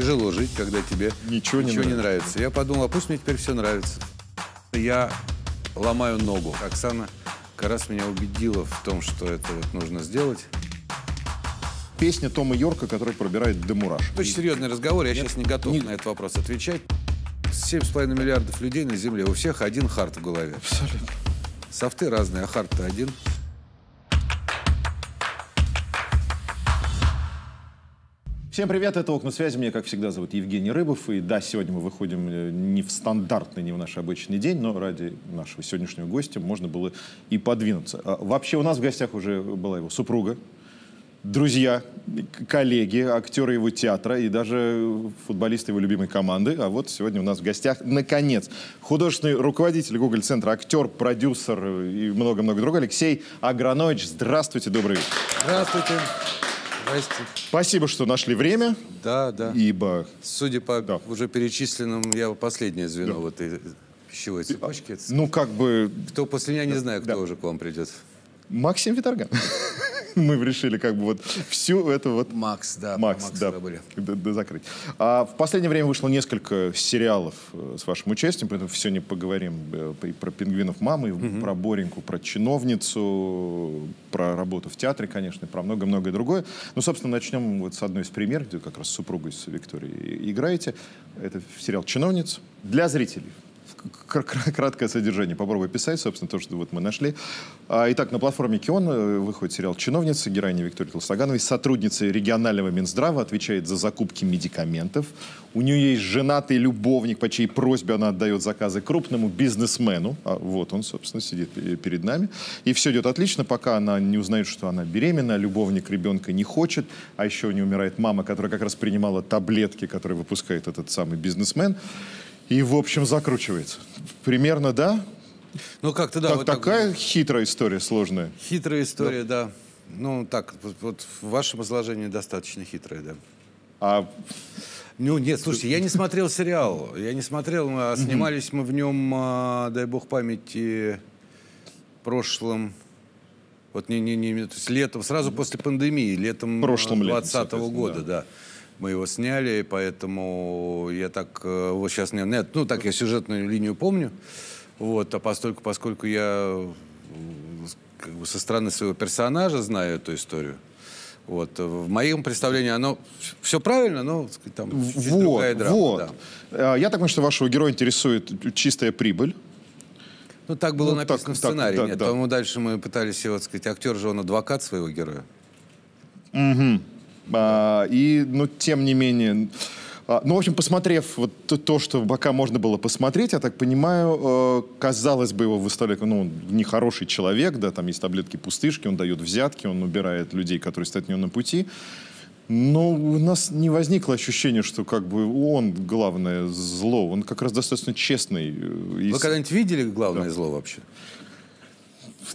тяжело жить, когда тебе Ничего не не нравится. Я подумал, а пусть мне теперь все нравится. Я ломаю ногу. Оксана как раз меня убедила в том, что это вот нужно сделать. Песня Тома Йорка, которая пробирает до мураш. Очень серьезный разговор, я сейчас не готов Не- на этот вопрос отвечать. 7,5 миллиардов людей на Земле, у всех один хард в голове. Абсолютно. Софты разные, а хард-то один. Всем привет, это «Окна связи». Меня, как всегда, зовут Евгений Рыбов. И да, сегодня мы выходим э, не в стандартный, не в наш обычный день, но ради нашего сегодняшнего гостя можно было и подвинуться. А, Вообще у нас в гостях уже была его супруга, друзья, коллеги, актеры его театра и даже футболисты его любимой команды. А вот сегодня у нас в гостях, наконец, художественный руководитель Google-центра, актер, продюсер и много-много другого Алексей Агранович. Здравствуйте, добрый вечер. Здравствуйте. Здрасте. Спасибо, что нашли время, Да, да. ибо Судя по Да. уже перечисленным, я последнее звено в этой пищевой цепочке. Ну, как бы Кто после меня, не знаю, кто Да. уже к вам придет. Максим Виторган. Мы решили как бы вот всю эту вот... Макс, да. Макс, Макса да, забыли. д- д- закрыть. А в последнее время вышло несколько сериалов э, с вашим участием, поэтому сегодня поговорим э, и про «Пингвинов мамы», и про Бореньку, про чиновницу, про работу в театре, конечно, и про много-многое другое. Ну, собственно, начнем вот с одной из премьер, где как раз с супругой с Викторией играете. Это сериал «Чиновница». Для зрителей. Кр- кр- Краткое содержание. Попробую описать, собственно, то, что вот мы нашли. А, Итак, на платформе Кион э, выходит сериал «Чиновница». Героиня Виктория Толстогановой, сотрудница регионального Минздрава, отвечает за закупки медикаментов. У нее есть женатый любовник, по чьей просьбе она отдает заказы крупному бизнесмену. А вот он, собственно, сидит пе- перед нами. И все идет отлично, пока она не узнает, что она беременна, любовник ребенка не хочет, а еще у нее умирает мама, которая как раз принимала таблетки, которые выпускает этот самый бизнесмен. И, в общем, закручивается. Примерно, да? Ну, как-то да. Так- вот так такая хитрая история, сложная. Хитрая история, да. Ну, так, вот, вот в вашем изложении достаточно хитрая, да. А Ну, нет, слушайте, я не смотрел сериал. Я не смотрел, а снимались мы в нем, а, дай бог памяти, прошлым, вот не, не, не, то есть летом, сразу после пандемии, летом Прошлым летом, 20 соответственно, года, да. Мы его сняли, поэтому я так, э, вот сейчас, не, нет, ну, так я сюжетную линию помню, вот, а постольку, поскольку я э, как бы со стороны своего персонажа знаю эту историю, вот, э, в моем представлении оно все правильно, но так сказать, там чуть-чуть вот, другая драма, вот. да. А, Я так понимаю, что вашего героя интересует чистая прибыль. Ну, так было Ну, написано так- в так, сценарии. да, Нет, да. дальше мы пытались его, так сказать, актер же, он адвокат своего героя. А, и, ну, тем не менее... а, Ну, в общем, посмотрев вот то- то, что пока можно было посмотреть, я так понимаю, э, казалось бы, его выставляют, ну, он нехороший человек, да, там есть таблетки пустышки, он дает взятки, он убирает людей, которые стоят у него на пути. Но у нас не возникло ощущения, что как бы он главное зло. Он как раз достаточно честный. э, Вы когда-нибудь видели главное зло вообще?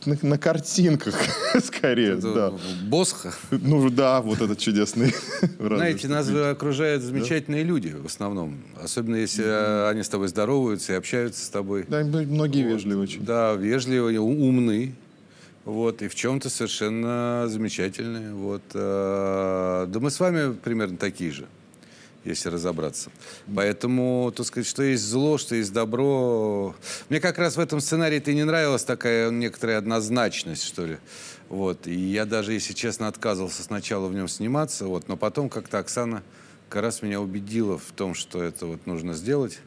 На, на картинках, скорее, да. Босха. Ну да, вот этот чудесный. Знаете, нас же окружают замечательные люди в основном. Особенно если э, они с тобой здороваются и общаются с тобой. Да, многие вежливые очень. Да, вежливые, умные. Вот, и в чем-то совершенно замечательные. Вот, э, да мы с вами примерно такие же, если разобраться. Поэтому, так сказать, что есть зло, что есть добро. Мне как раз в этом сценарии-то и не нравилась такая некоторая однозначность, что ли. Вот, и я даже, если честно, отказывался сначала в нем сниматься, вот, но потом как-то Оксана как раз меня убедила в том, что это вот нужно сделать.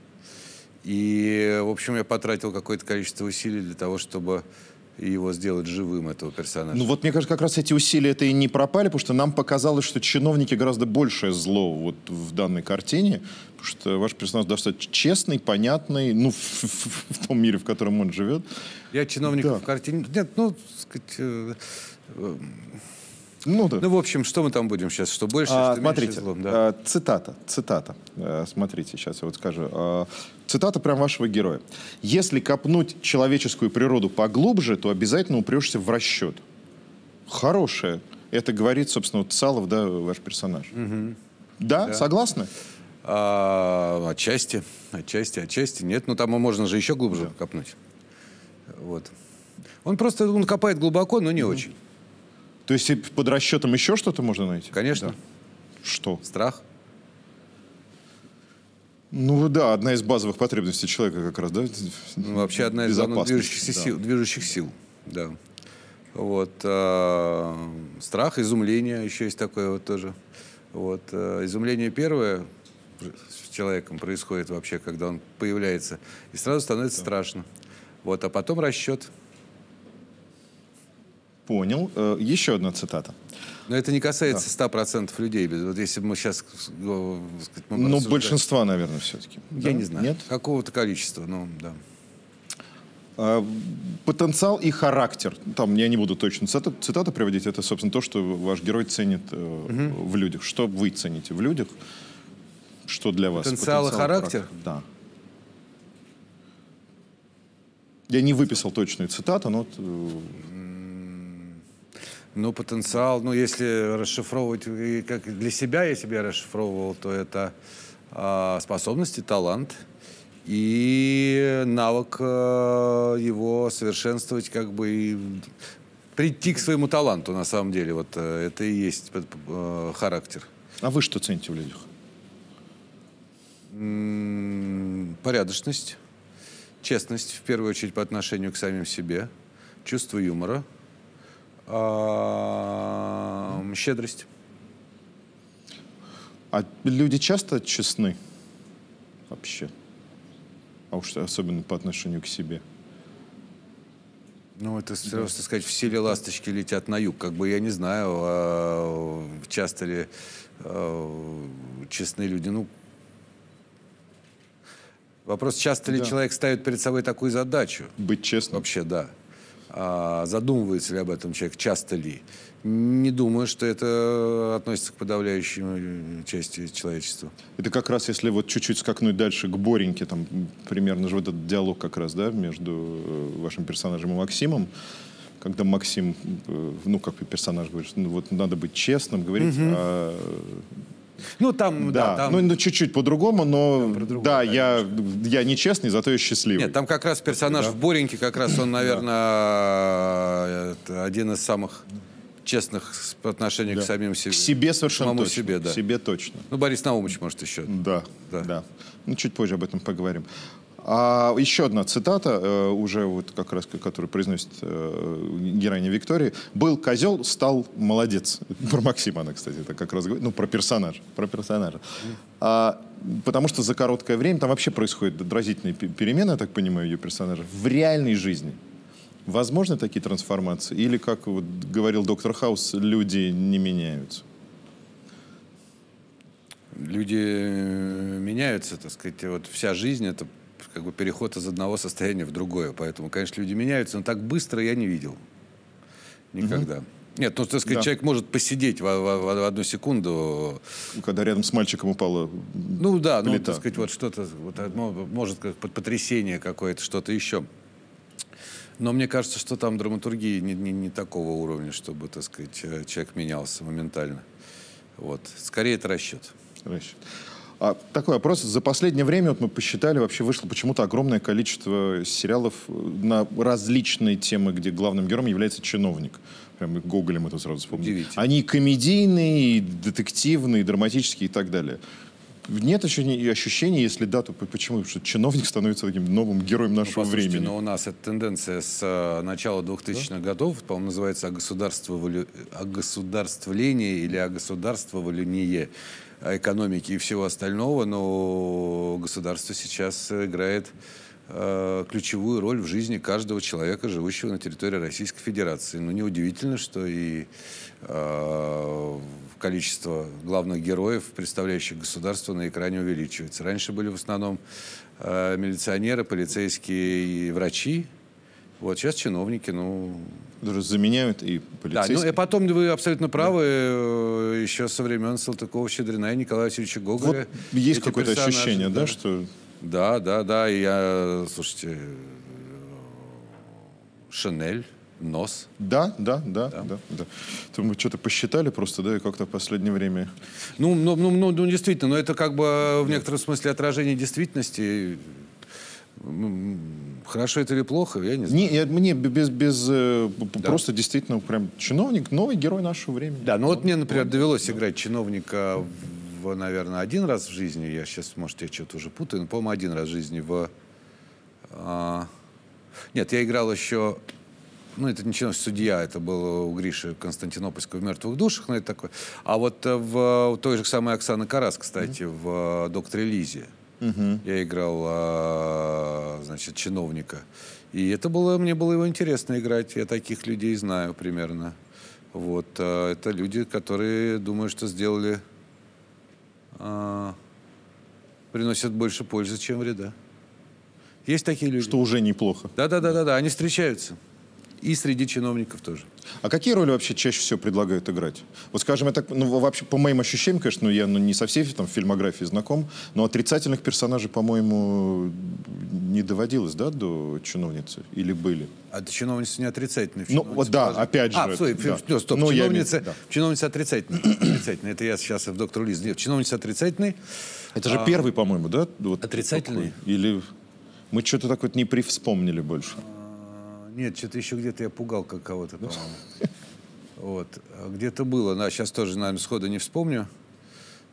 И, в общем, я потратил какое-то количество усилий для того, чтобы его сделать живым, этого персонажа. Ну вот мне кажется, как раз эти усилия это и не пропали, потому что нам показалось, что чиновники гораздо большее зло вот в данной картине, потому что ваш персонаж достаточно честный, понятный, ну, в, в- в том мире, в котором он живет. Я чиновников Да. в картине... Нет, ну, так сказать... э, э, Ну, да. ну, в общем, что мы там будем сейчас? Что больше, А, что смотрите, меньше зло? Да. а, цитата, цитата. А, смотрите, сейчас я вот скажу. А, цитата прям вашего героя. «Если копнуть человеческую природу поглубже, то обязательно упрешься в расчет». Хорошее. Это говорит, собственно, вот Салов, да, ваш персонаж. Да, согласны? А, отчасти, отчасти, отчасти. Нет, ну там можно же еще глубже копнуть. Вот. Он просто он копает глубоко, но не очень. То есть под расчетом еще что-то можно найти? Конечно. Что? Страх. Ну да, одна из базовых потребностей человека как раз, да? Ну, вообще одна из главных движущихся да. сил, движущих сил, да. Вот а, страх, изумление еще есть такое вот тоже. Вот а, изумление первое с человеком происходит вообще, когда он появляется, и сразу становится страшно. Вот, а потом расчет. Понял. Э, Еще одна цитата. Но это не касается 100% людей. Вот если бы мы сейчас... Ну, большинства, наверное, все-таки. Я не знаю. Нет? Какого-то количества, ну, да. А, потенциал и характер. Там я не буду точно цитату, приводить. Это, собственно, то, что ваш герой ценит э, в людях. Что вы цените в людях? Что для вас? Потенциал и характер? Да. Я не выписал точную цитату, но э, Ну, потенциал, ну, если расшифровывать, и как для себя, я расшифровывал, то это а, способности, талант и навык а, его совершенствовать, как бы и прийти к своему таланту, на самом деле. Вот э, это и есть э, характер. а вы что цените в людях? М, Порядочность, честность, в первую очередь, по отношению к самим себе, чувство юмора, щедрость. А люди часто честны вообще? А уж особенно по отношению к себе. Ну, это просто сказать, в силе ласточки летят на юг. Как бы я не знаю, а, часто ли а, честны люди. Ну, вопрос, часто ли Да. человек ставит перед собой такую задачу? Быть честным. Вообще, да. А задумывается ли об этом человек, часто ли? Не думаю, что это относится к подавляющей части человечества. Это как раз, если вот чуть-чуть скакнуть дальше к Бореньке, там примерно же вот этот диалог как раз, да, между э, вашим персонажем и Максимом, когда Максим, э, ну, как персонаж говорит, ну, вот надо быть честным, говорить, а, Ну, там, да, да, там... ну, ну, чуть-чуть по-другому, но по-другому, да, я, я не честный, зато я счастливый. Нет, там как раз персонаж в Бореньке, как раз он, наверное, это один из самых честных по отношению Да. к самим себе. К себе совершенно Самому точно. себе, да. К себе точно. Ну, Борис Наумович, может, еще. Да, Да. да. Ну, чуть позже об этом поговорим. А еще одна цитата, э, уже вот как раз, которую произносит э, героиня Виктории. «Был козел, стал молодец». Про Максима она, кстати, это как раз говорит. Ну, про персонажа. Про персонажа. А, потому что за короткое время там вообще происходят разительные пе- перемены, я так понимаю, ее персонажа, в реальной жизни. Возможны такие трансформации? Или, как вот говорил доктор Хаус, люди не меняются? Люди э, меняются, так сказать. Вот вся жизнь — это как бы переход из одного состояния в другое. Поэтому, конечно, люди меняются, но так быстро я не видел. Никогда. Нет, ну, так сказать, Да. человек может посидеть в, в- в одну секунду. Когда рядом с мальчиком упала Ну да, ну, Плита. так сказать, вот что-то, вот, э, мо- может, как под потрясение какое-то, что-то еще. Но мне кажется, что там драматургия не, не, не такого уровня, чтобы, так сказать, э, человек менялся моментально. Вот. Скорее, это расчет. Расчет. А, такой вопрос. За последнее время, вот мы посчитали, вообще вышло почему-то огромное количество сериалов э, на различные темы, где главным героем является чиновник. Прям Гоголем это сразу. Удивительно. Они комедийные, и детективные, и драматические и так далее. Нет ощущения, ощущения, если да, то по- почему? Что чиновник становится таким новым героем Ну, нашего послушайте, времени. но у нас эта тенденция с э, начала 2000-х годов, по-моему, называется огосударствовали- огосударствление или огосударствование экономики и всего остального, но государство сейчас играет э, ключевую роль в жизни каждого человека, живущего на территории Российской Федерации. Ну, неудивительно, что и э, количество главных героев, представляющих государство, на экране увеличивается. Раньше были в основном э, милиционеры, полицейские и врачи. Вот сейчас чиновники, ну... Даже заменяют и Да, полицейских. ну и потом вы абсолютно правы, э, еще со времен Салтыкова, Щедрина и Николая Васильевича вот Гоголя. есть эти какое-то ощущение, да, что Да, да, да, и я, слушайте, Шинель, Нос. да, да, да, да, да. То мы что-то посчитали просто, да, и как-то в последнее время Ну, ну, ну, ну, ну, действительно, но это как бы в некотором смысле отражение действительности. Хорошо это или плохо, я не знаю. Не, мне без, без э, п- просто действительно прям чиновник, новый герой нашего времени. Да, ну вот мне, например, довелось играть чиновника в, наверное, один раз в жизни, я сейчас, может, я что-то уже путаю, но, по-моему, один раз в жизни в... а, нет, я играл еще... Ну, это ничего, судья, это было у Гриши Константинопольского в «Мертвых душах», но это такое. А вот э, в у той же самой Оксаны Карас, кстати, в э, «Докторе Лизе» я играл, а, значит, чиновника. И это было, мне было его интересно играть. Я таких людей знаю примерно. Вот. а, Это люди, которые, думаю, что сделали... а, приносят больше пользы, чем вреда. Есть такие люди. Что уже неплохо. Да-да-да-да, они встречаются. И среди чиновников тоже. А какие роли вообще чаще всего предлагают играть? Вот, скажем, я так, ну, вообще, по моим ощущениям, конечно, ну, я ну, не со всей там, фильмографией знаком, но отрицательных персонажей, по-моему, не доводилось, да, до чиновницы? Или были? А ты чиновница не отрицательная. в Ну, вот да, положение. опять же, А, стой, да. ну, стоп, Ну, чиновница, имею- да. чиновница отрицательная. отрицательная. Это я сейчас в доктору Лиз. Нет, чиновница отрицательный. Это же первый, по-моему, да? Вот Отрицательный? такой? Или мы что-то такое не привспомнили больше? Нет, что-то еще где-то я пугал как кого-то, по-моему. Вот. А Где-то было. Да, сейчас тоже, наверное, сходу не вспомню.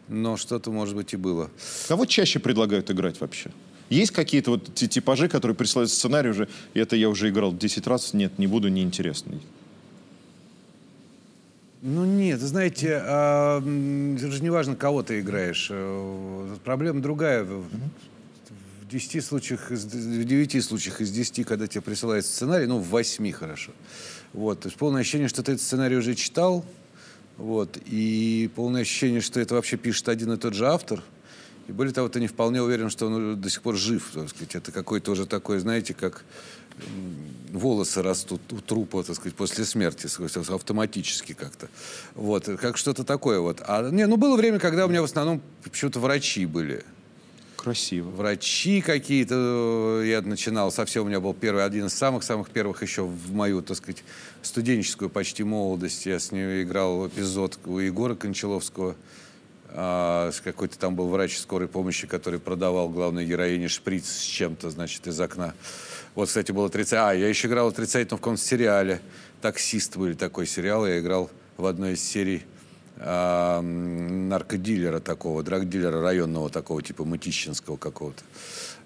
Но что-то, может быть, и было. Кого чаще предлагают играть вообще? Есть какие-то вот типажи, которые присылают сценарий уже, и это я уже играл 10 раз, нет, не буду, неинтересно. Ну нет, знаете, а, это же не важно, кого ты играешь. Э, Проблема другая. В в 10 случаях, из- в 9 случаях из 10, когда тебе присылают сценарий, ну, в 8 хорошо. Вот, то есть полное ощущение, что ты этот сценарий уже читал, вот, и полное ощущение, что это вообще пишет один и тот же автор. И более того, ты не вполне уверен, что он до сих пор жив. Так сказать. Это какой-то уже такой, знаете, как волосы растут у трупа, так сказать, после смерти, автоматически как-то. Вот, как что-то такое вот. А, не, ну, было время, когда у меня в основном почему-то врачи были. Красиво. Врачи какие-то. э, Я начинал совсем, у меня был первый, один из самых-самых первых еще в мою, так сказать, студенческую почти молодость. Я с ней играл эпизод у Егора Кончаловского. А, какой-то там был врач скорой помощи, который продавал главной героине шприц с чем-то, значит, из окна. Вот, кстати, было 30... А, я еще играл отрицательно в каком-то сериале. «Таксист» были такой сериал. Я играл в одной из серий наркодилера такого, драгдилера районного такого, типа Мытищинского какого-то.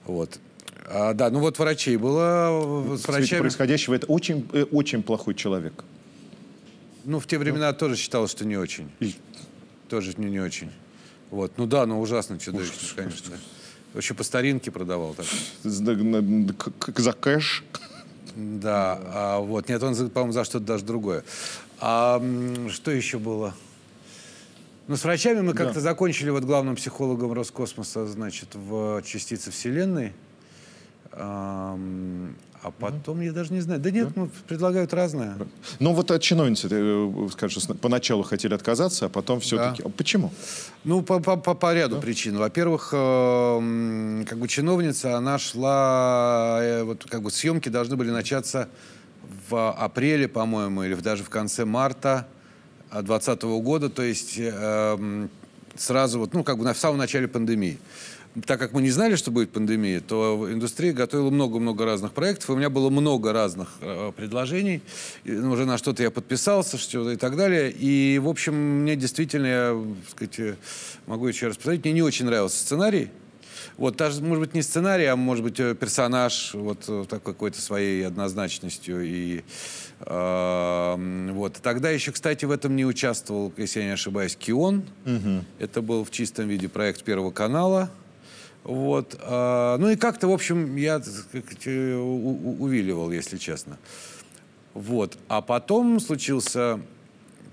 Вот. А, да, ну вот врачей было. С врачами... происходящего это очень, э, очень плохой человек. Ну, в те времена тоже считалось, что не очень. И- Тоже не, не очень. Вот. Ну да, ну ужасно чудовищно, конечно. Вообще по старинке продавал так. За- кэш. Да, а вот. Нет, он, по-моему, за что-то даже другое. А что еще было? Ну, с врачами мы как-то закончили вот главным психологом Роскосмоса, значит, в частице Вселенной. А потом, я даже не знаю. Да нет, ну, предлагают разное. Ну вот от чиновницы, ты э, скажешь, поначалу хотели отказаться, а потом все-таки... Почему? Ну, по, по, по, по ряду причин. Во-первых, э, как бы чиновница, она шла, э, вот как бы съемки должны были начаться в апреле, по-моему, или даже в конце марта 2020 года, то есть э, м, сразу вот, ну, как бы в самом начале пандемии. Так как мы не знали, что будет пандемия, то индустрия готовила много-много разных проектов. У меня было много разных э, предложений. И, ну, уже на что-то я подписался, что и так далее. И, в общем, мне действительно, я так сказать, э, могу еще раз повторить, мне не очень нравился сценарий. Вот, даже, может быть, не сценарий, а, может быть, э, персонаж вот э, такой какой-то своей однозначностью. И, э, вот. Тогда еще, кстати, в этом не участвовал, если я не ошибаюсь, Кион. Это был в чистом виде проект Первого канала. Вот. а, ну и как-то, в общем, я сказать, э, увиливал, если честно. Вот. А потом случился...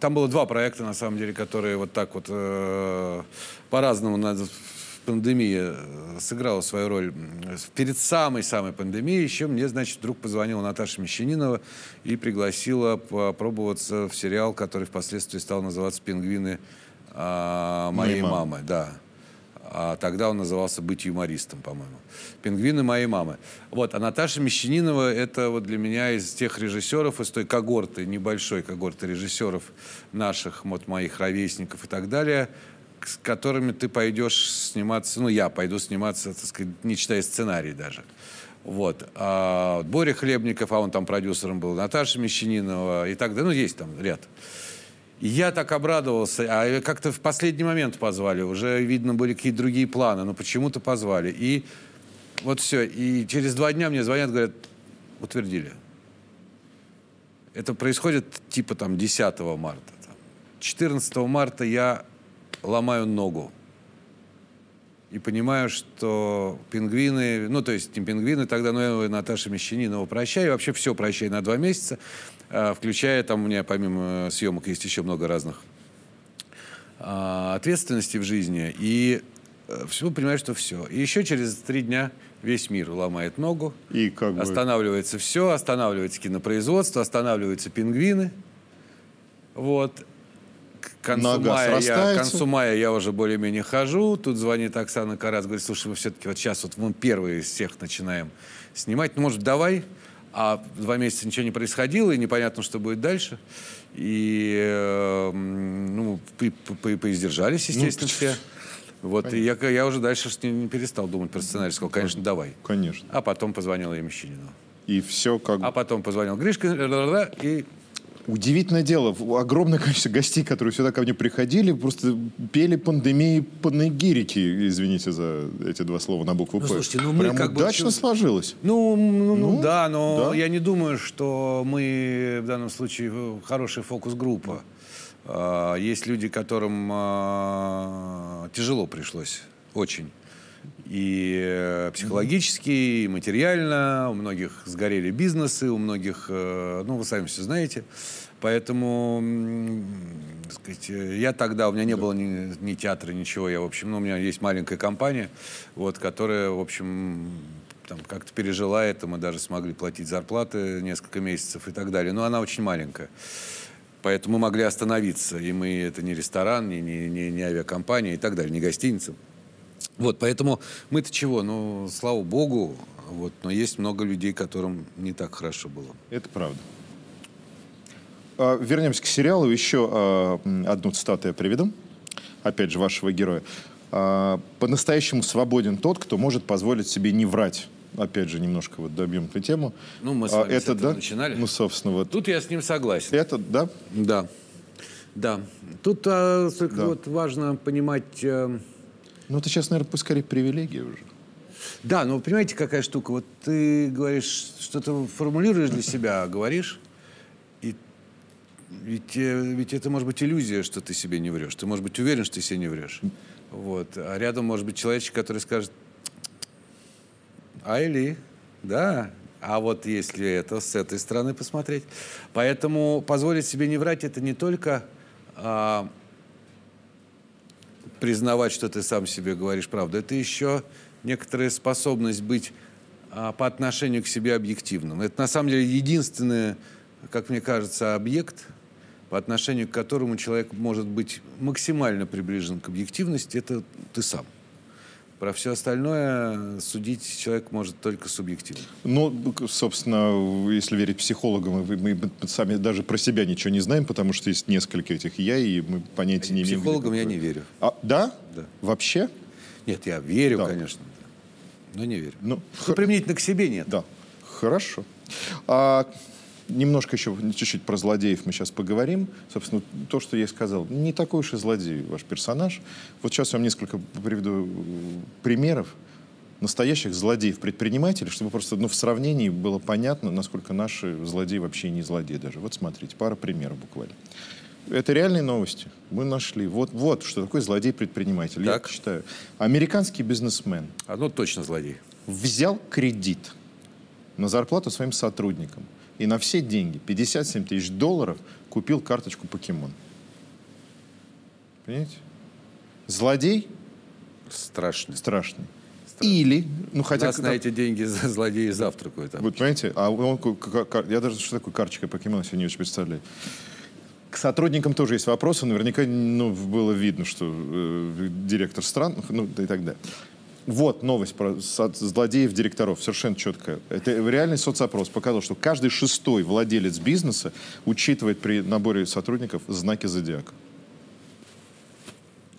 Там было два проекта, на самом деле, которые вот так вот э, по-разному надо пандемия э, сыграла свою роль. Перед самой-самой пандемией еще мне, значит, вдруг позвонила Наташа Мещанинова и пригласила попробоваться в сериал, который впоследствии стал называться «Пингвины а, моей мамы». мамы». Да. А тогда он назывался «Быть юмористом», по-моему. «Пингвины моей мамы». Вот. А Наташа Мещанинова — это вот для меня из тех режиссеров, из той когорты, небольшой когорты режиссеров наших, вот моих ровесников и так далее, с которыми ты пойдешь сниматься, ну, я пойду сниматься, так сказать, не читая сценарий даже. Вот. А Боря Хлебников, а он там продюсером был, Наташа Мещанинова и так далее. Ну, есть там ряд. И я так обрадовался, а как-то в последний момент позвали, уже, видно, были какие-то другие планы, но почему-то позвали. И вот все, и через два дня мне звонят, говорят, утвердили. Это происходит типа там 10 марта. 14 марта я ломаю ногу. И понимаю, что пингвины, ну, то есть не пингвины тогда, но я Наташа Мещанинова прощаю. Вообще все прощаю на два месяца, а, включая, там у меня помимо съемок есть еще много разных а, ответственностей в жизни. И э, все, понимаю, что все. И еще через три дня весь мир ломает ногу. И как бы... Останавливается все, останавливается кинопроизводство, останавливаются пингвины. Вот концу, Нога мая я, к концу мая я уже более-менее хожу. Тут звонит Оксана Карас, говорит, слушай, мы все-таки вот сейчас вот мы первые из всех начинаем снимать. Ну, может, давай? А два месяца ничего не происходило, и непонятно, что будет дальше. И, э, м, ну, по- по- по- поиздержались, естественно, все. Вот, и я, я уже дальше не, не перестал думать про сценарий. Сказал, конечно, давай. Конечно. А потом позвонил я Мещанину. И все как А потом позвонил Гришка, и Удивительное дело, огромное количество гостей, которые сюда ко мне приходили, просто пели пандемии панегирики, извините за эти два слова на букву Ну, «П». слушайте, ну, мы Прям как бы удачно чё- сложилось. Ну, ну, ну, Ну, да, но да. я не думаю, что мы в данном случае хорошая фокус-группа. А, Есть люди, которым а, тяжело пришлось, очень. И э, психологически, и материально. У многих сгорели бизнесы, у многих, э, ну, вы сами все знаете. Поэтому, так сказать, э, я тогда, у меня не было ни, ни театра, ничего. Я, в общем, ну, у меня есть маленькая компания, вот, которая, в общем, там как-то пережила это. Мы даже смогли платить зарплаты несколько месяцев и так далее. Но она очень маленькая. Поэтому мы могли остановиться. И мы, это не ресторан, не, не, не, не авиакомпания и так далее, не гостиница. Вот, поэтому мы-то чего? Ну, слава богу, вот, но есть много людей, которым не так хорошо было. Это правда. А, Вернемся к сериалу. Еще а, одну цитату я приведу. Опять же, вашего героя. А, По-настоящему свободен тот, кто может позволить себе не врать. Опять же, немножко вот добьем эту тему. Ну, мы с А, вами с это, этого да? начинали. Ну, собственно, вот. Тут я с ним согласен. Это, да? Да. Да. Тут а, только Да. вот важно понимать... Ну, это сейчас, наверное, пусть скорее привилегия уже. Да, но понимаете, какая штука? Вот ты говоришь, что-то формулируешь для себя, говоришь, и ведь, э, ведь это может быть иллюзия, что ты себе не врешь. Ты, может быть, уверен, что ты себе не врешь. Вот. А рядом может быть человечек, который скажет, Айли, да. А вот если это с этой стороны посмотреть. Поэтому позволить себе не врать, это не только а, признавать, что ты сам себе говоришь правду. Это еще некоторая способность быть а, по отношению к себе объективным. Это на самом деле единственный, как мне кажется, объект, по отношению к которому человек может быть максимально приближен к объективности, это ты сам. Про все остальное судить человек может только субъективно. Ну, собственно, если верить психологам, мы, мы сами даже про себя ничего не знаем, потому что есть несколько этих «я», и мы понятия не имеем. Психологам я не верю. А, да? Да. Вообще? Нет, я верю, Да. конечно, но не верю. Ну, Ну, применительно к себе нет. Да, хорошо. А, немножко еще, чуть-чуть про злодеев мы сейчас поговорим. Собственно, то, что я и сказал, не такой уж и злодей ваш персонаж. Вот сейчас я вам несколько приведу э, примеров настоящих злодеев-предпринимателей, чтобы просто ну, в сравнении было понятно, насколько наши злодеи вообще не злодеи даже. Вот смотрите, пара примеров буквально. Это реальные новости. Мы нашли. Вот, вот что такое злодей-предприниматель. Я Так. читаю. Американский бизнесмен Одно точно злодей. взял кредит на зарплату своим сотрудникам и на все деньги, 57 тысяч долларов, купил карточку покемон. Понимаете? Злодей Страшный. страшный. Или, ну хотя... нас на эти деньги за злодеи завтракают. там. Вы понимаете, а он, я даже что такое карточка покемона себе не очень представляю. К сотрудникам тоже есть вопросы. Наверняка ну, было видно, что э, директор стран, ну да и так далее. Вот новость про со- злодеев-директоров, совершенно четкая. Это реальный соцопрос показал, что каждый шестой владелец бизнеса учитывает при наборе сотрудников знаки зодиака.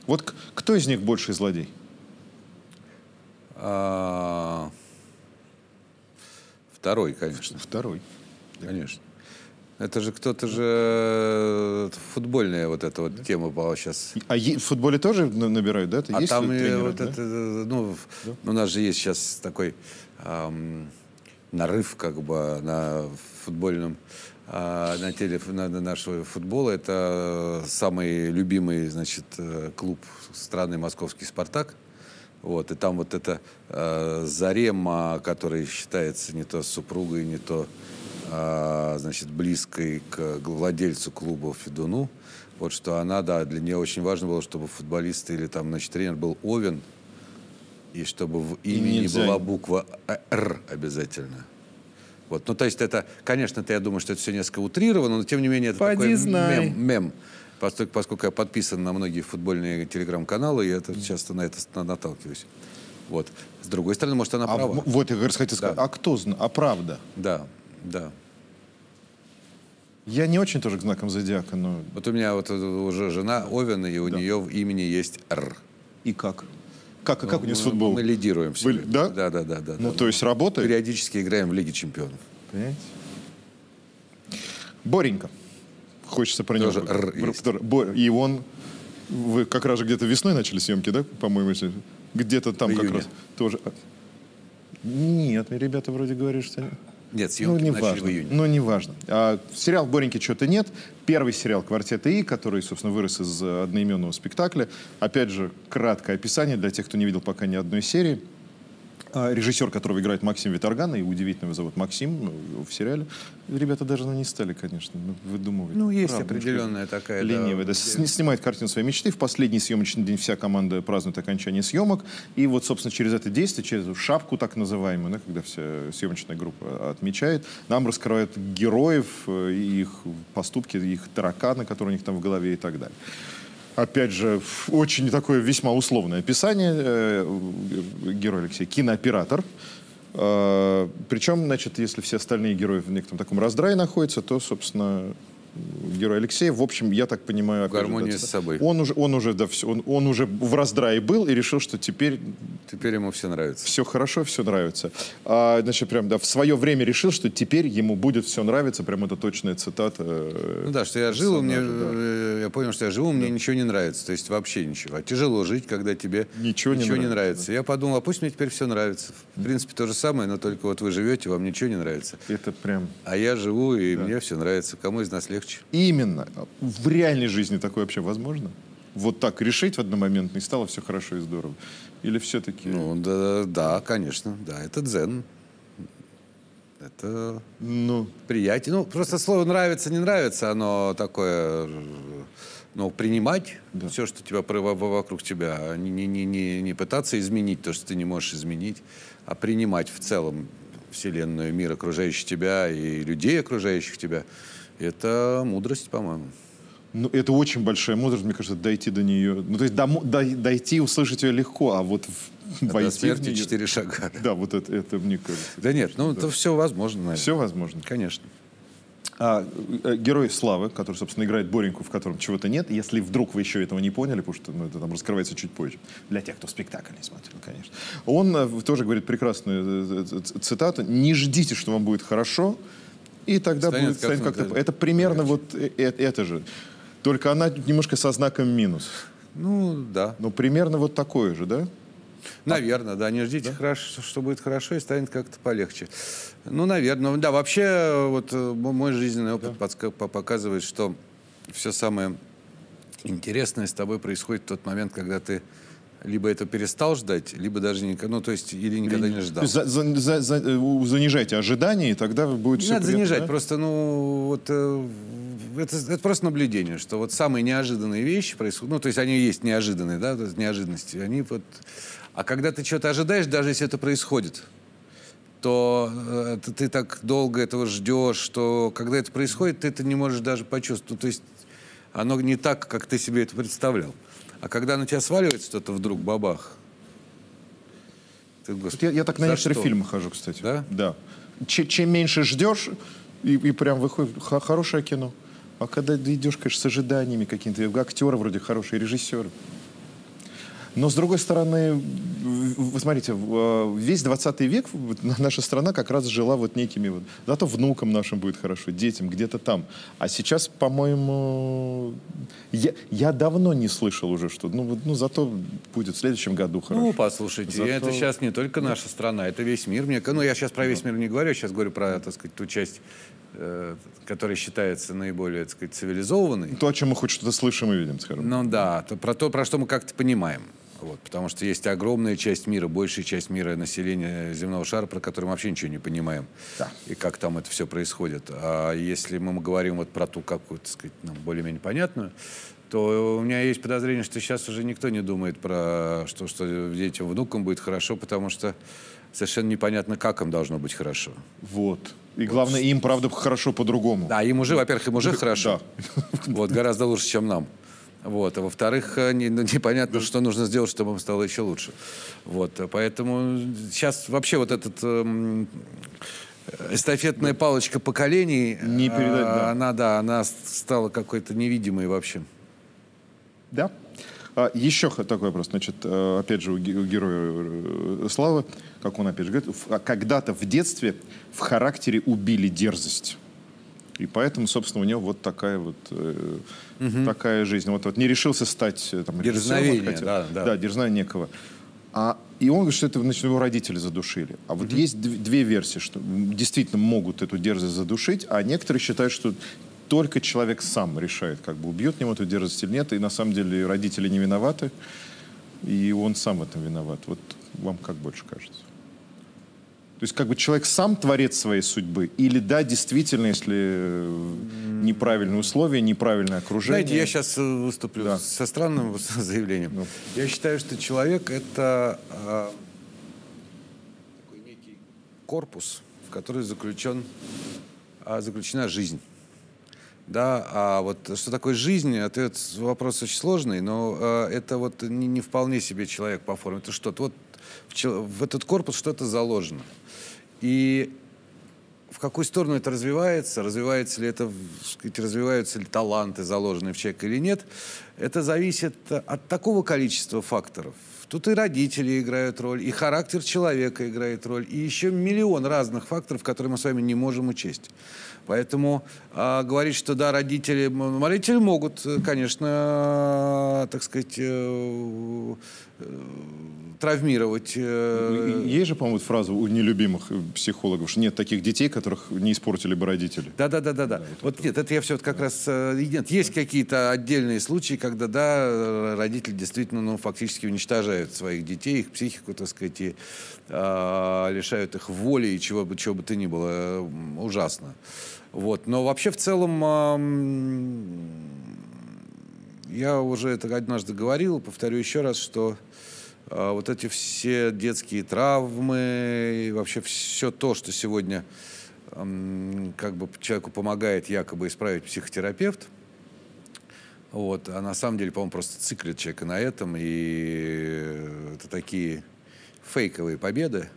Вот кто из них больше злодей? А, Второй, конечно. Второй. Конечно. Это же кто-то же э, футбольная вот эта вот тема была сейчас. А в футболе тоже на- набирают, да? Это А есть там тренеры, вот да? это, ну, в- у нас же есть сейчас такой ам, нарыв как бы на футбольном, а, на теле на, на нашего футбола. Это самый любимый, значит, э, клуб страны московский «Спартак». Вот, и там вот эта э, Зарема, который считается не то супругой, не то, значит, близкой к владельцу клуба Федуну, вот что она, да, для нее очень важно было, чтобы футболист или там, значит, тренер был Овен, и чтобы в имени нельзя- была буква «Р» обязательно. Вот. Ну, то есть это, конечно, это, я думаю, что это все несколько утрировано, но тем не менее это Поди такой знай. мем, мем. Поскольку, поскольку я подписан на многие футбольные телеграм-каналы, я это часто на это на- наталкиваюсь. Вот. С другой стороны, может, она А права. вот я как раз хотел сказать, Да. а кто знает? А правда? Да, да. Я не очень тоже к знакам зодиака, но Вот у меня вот э, уже жена Овен, и у нее в имени есть «Р». и как? Как, как у нее с Мы- футболом? Мы лидируем Вы- всегда. да? Да, да, да. да Ну, да. то есть работает? Периодически играем в Лиге чемпионов. Понимаете? Боренька. Хочется про него. Тоже «Р» Про- есть. про- Бо- И он... Вы как раз же где-то весной начали съемки, да, по-моему? если- Где-то там В как июне. раз тоже... Нет, мне ребята вроде говорят, что... Нет, Ну, съемки не начали важно. в июне. Ну, не важно. А, сериал «Бореньки» что-то нет. Первый сериал «Квартет И», который, собственно, вырос из одноименного спектакля. Опять же, краткое описание для тех, кто не видел пока ни одной серии. А, режиссер, которого играет Максим Виторган, и удивительно его зовут Максим ну, в сериале. Ребята даже не стали, конечно, ну, выдумывать. Ну, есть Правда, определенная такая, да, Ленивая, да. Сни- Снимает картину своей мечты. В последний съемочный день вся команда празднует окончание съемок. И вот, собственно, через это действие, через эту шапку так называемую, да, когда вся съемочная группа отмечает, нам раскрывают героев, э, их поступки, их тараканы, которые у них там в голове и так далее. Опять же, очень такое весьма условное описание. Э, Герой Алексей кинооператор. Э, Причем, значит, если все остальные герои в некотором таком раздрае находятся, то, собственно, герой Алексей, в общем, я так понимаю... же, гармонии да, с собой. Он уже, он уже, да, он, он уже в раздрае был и решил, что теперь Теперь ему все нравится. все хорошо, все нравится. А, значит, прям, да, в свое время решил, что теперь ему будет все нравиться. Прям это точная цитата. э, Ну да, что я жил, мне, да. э, я понял, что я живу, мне ничего не нравится. То есть вообще ничего. А тяжело жить, когда тебе Ничего не не нравится, нравится. Я подумал, а пусть мне теперь все нравится. В принципе, то же самое, но только вот вы живете, вам ничего не нравится. Это прям... А я живу, и мне все нравится. Кому из нас легче? Именно. В реальной жизни такое вообще возможно? Вот так решить в одномоментно, и стало все хорошо и здорово? Или все-таки... Ну, да, да, конечно, да, это дзен. Это ну приятие. Ну, просто слово нравится, не нравится, оно такое, э, ну, принимать все, что тебя вокруг тебя, а не, не, не, не пытаться изменить то, что ты не можешь изменить, а принимать в целом Вселенную, мир, окружающий тебя и людей, окружающих тебя. Это мудрость, по-моему. Ну, это очень большая мудрость, мне кажется, дойти до нее. Ну, то есть домо- дой- дойти, услышать ее легко, а вот в- До войти смерти четыре шага. Да, вот это, это мне кажется. Да нет, ну, это все возможно, наверное. Все возможно. Конечно. А э, герой Славы, который, собственно, играет Бореньку, в котором чего-то нет, если вдруг вы еще этого не поняли, потому что ну, это там раскрывается чуть позже, для тех, кто спектакль не смотрел, конечно. Он э, тоже говорит прекрасную э, цитату «Не ждите, что вам будет хорошо, и тогда Станет будет станет как-то, как-то...» да, Это примерно вот э- э- это же. Только она немножко со знаком минус. Ну, да. Но примерно вот такое же, да? Наверное, да. Не ждите, хорошо, что будет хорошо, и станет как-то полегче. Ну, наверное. Да, вообще, вот э, мой жизненный опыт по- показывает, что все самое интересное с тобой происходит в тот момент, когда ты либо это перестал ждать, либо даже никогда, ну, то есть, или никогда не ждал. за- за- за- за- занижайте ожидания, и тогда будет Не все надо приятно, занижать, да? просто, ну, вот э, это, это просто наблюдение, что вот самые неожиданные вещи происходят, ну, то есть они есть неожиданные, да, неожиданности, они вот... А когда ты что-то ожидаешь, даже если это происходит, то э, ты, ты так долго этого ждешь, что когда это происходит, ты это не можешь даже почувствовать. Ну, то есть оно не так, как ты себе это представлял. А когда на тебя сваливается что-то вдруг, бабах, ты, господи, Я, я так на некоторые что? фильмы хожу, кстати. Да? Да. Че- чем меньше ждешь, и, и прям выходит х- хорошее кино. А когда ты идешь, конечно, с ожиданиями какими-то, актеры вроде хорошие, режиссеры. Но, с другой стороны, вы смотрите, э, весь 20 век наша страна как раз жила вот некими вот... Зато внукам нашим будет хорошо, детям, где-то там. А сейчас, по-моему, я, я давно не слышал уже, что ну, ну зато будет в следующем году хорошо. Ну, послушайте, зато... это сейчас не только наша страна, это весь мир. Мне, ну, я сейчас про весь мир не говорю, я сейчас говорю про, так сказать, ту часть э, которая считается наиболее, так сказать, цивилизованной. То, о чем мы хоть что-то слышим и видим, скажем. Ну да, то, про то, про что мы как-то понимаем. Вот, потому что есть огромная часть мира, большая часть мира населения земного шара, про который мы вообще ничего не понимаем. Да. И как там это все происходит. А если мы говорим вот про ту какую-то, сказать, ну, более-менее понятную, то у меня есть подозрение, что сейчас уже никто не думает про что, что детям, внукам будет хорошо, потому что совершенно непонятно, как им должно быть хорошо. Вот. И главное, им, правда, хорошо по-другому. Да, им уже, во-первых, им уже хорошо. Да. Вот, гораздо лучше, чем нам. Вот. А во-вторых, э, не, ну, непонятно, что нужно сделать, чтобы им стало еще лучше. Вот. Поэтому сейчас вообще вот этот эм, эстафетная палочка поколений, не передать, да. она, да, она стала какой-то невидимой вообще. Да. А, еще такой вопрос. Значит, э, опять же, у героя э, Славы, как он опять же говорит, а когда-то в детстве в характере убили дерзость. И поэтому, собственно, у него вот такая вот э, угу. такая жизнь. Вот, вот не решился стать э, там, Дерзновение, хотя, да, да. Да, дерзновение некого. А, и он говорит, что это значит, его родители задушили. А вот угу. есть две версии, что действительно могут эту дерзость задушить, а некоторые считают, что только человек сам решает, как бы убьет ему эту дерзость или нет. И на самом деле родители не виноваты, и он сам в этом виноват. Вот вам как больше кажется? То есть как бы человек сам творец своей судьбы? Или да, действительно, если неправильные условия, неправильное окружение? Знаете, я сейчас э, выступлю да. со странным заявлением. Ну. Я считаю, что человек — это э, такой некий корпус, в который заключен, э, заключена жизнь. Да, а вот что такое жизнь, ответ вопрос очень сложный, но э, это вот не, не вполне себе человек по форме. Это что-то вот в, в этот корпус что-то заложено. И в какую сторону это развивается, развивается ли это, сказать, развиваются ли таланты, заложенные в человека или нет, это зависит от такого количества факторов. Тут и родители играют роль, и характер человека играет роль, и еще миллион разных факторов, которые мы с вами не можем учесть. Поэтому э, говорить, что да, родители, родители могут, конечно, э, так сказать, э, э, травмировать. Э... Есть же, по-моему, фраза у нелюбимых психологов, что нет таких детей, которых не испортили бы родители. Да, да, да, да, да. Вот нет, это я все как да. раз э, нет. Есть какие-то отдельные случаи, когда да, родители действительно, ну, фактически уничтожают своих детей, их психику, так сказать, и э, лишают их воли и чего бы, чего бы то ни было ужасно. Вот. Но вообще в целом я уже это однажды говорил, повторю еще раз, что э, вот эти все детские травмы и вообще все то, что сегодня как бы человеку помогает якобы исправить психотерапевт, вот, а на самом деле, по-моему, просто циклит человека на этом, и это такие фейковые победы,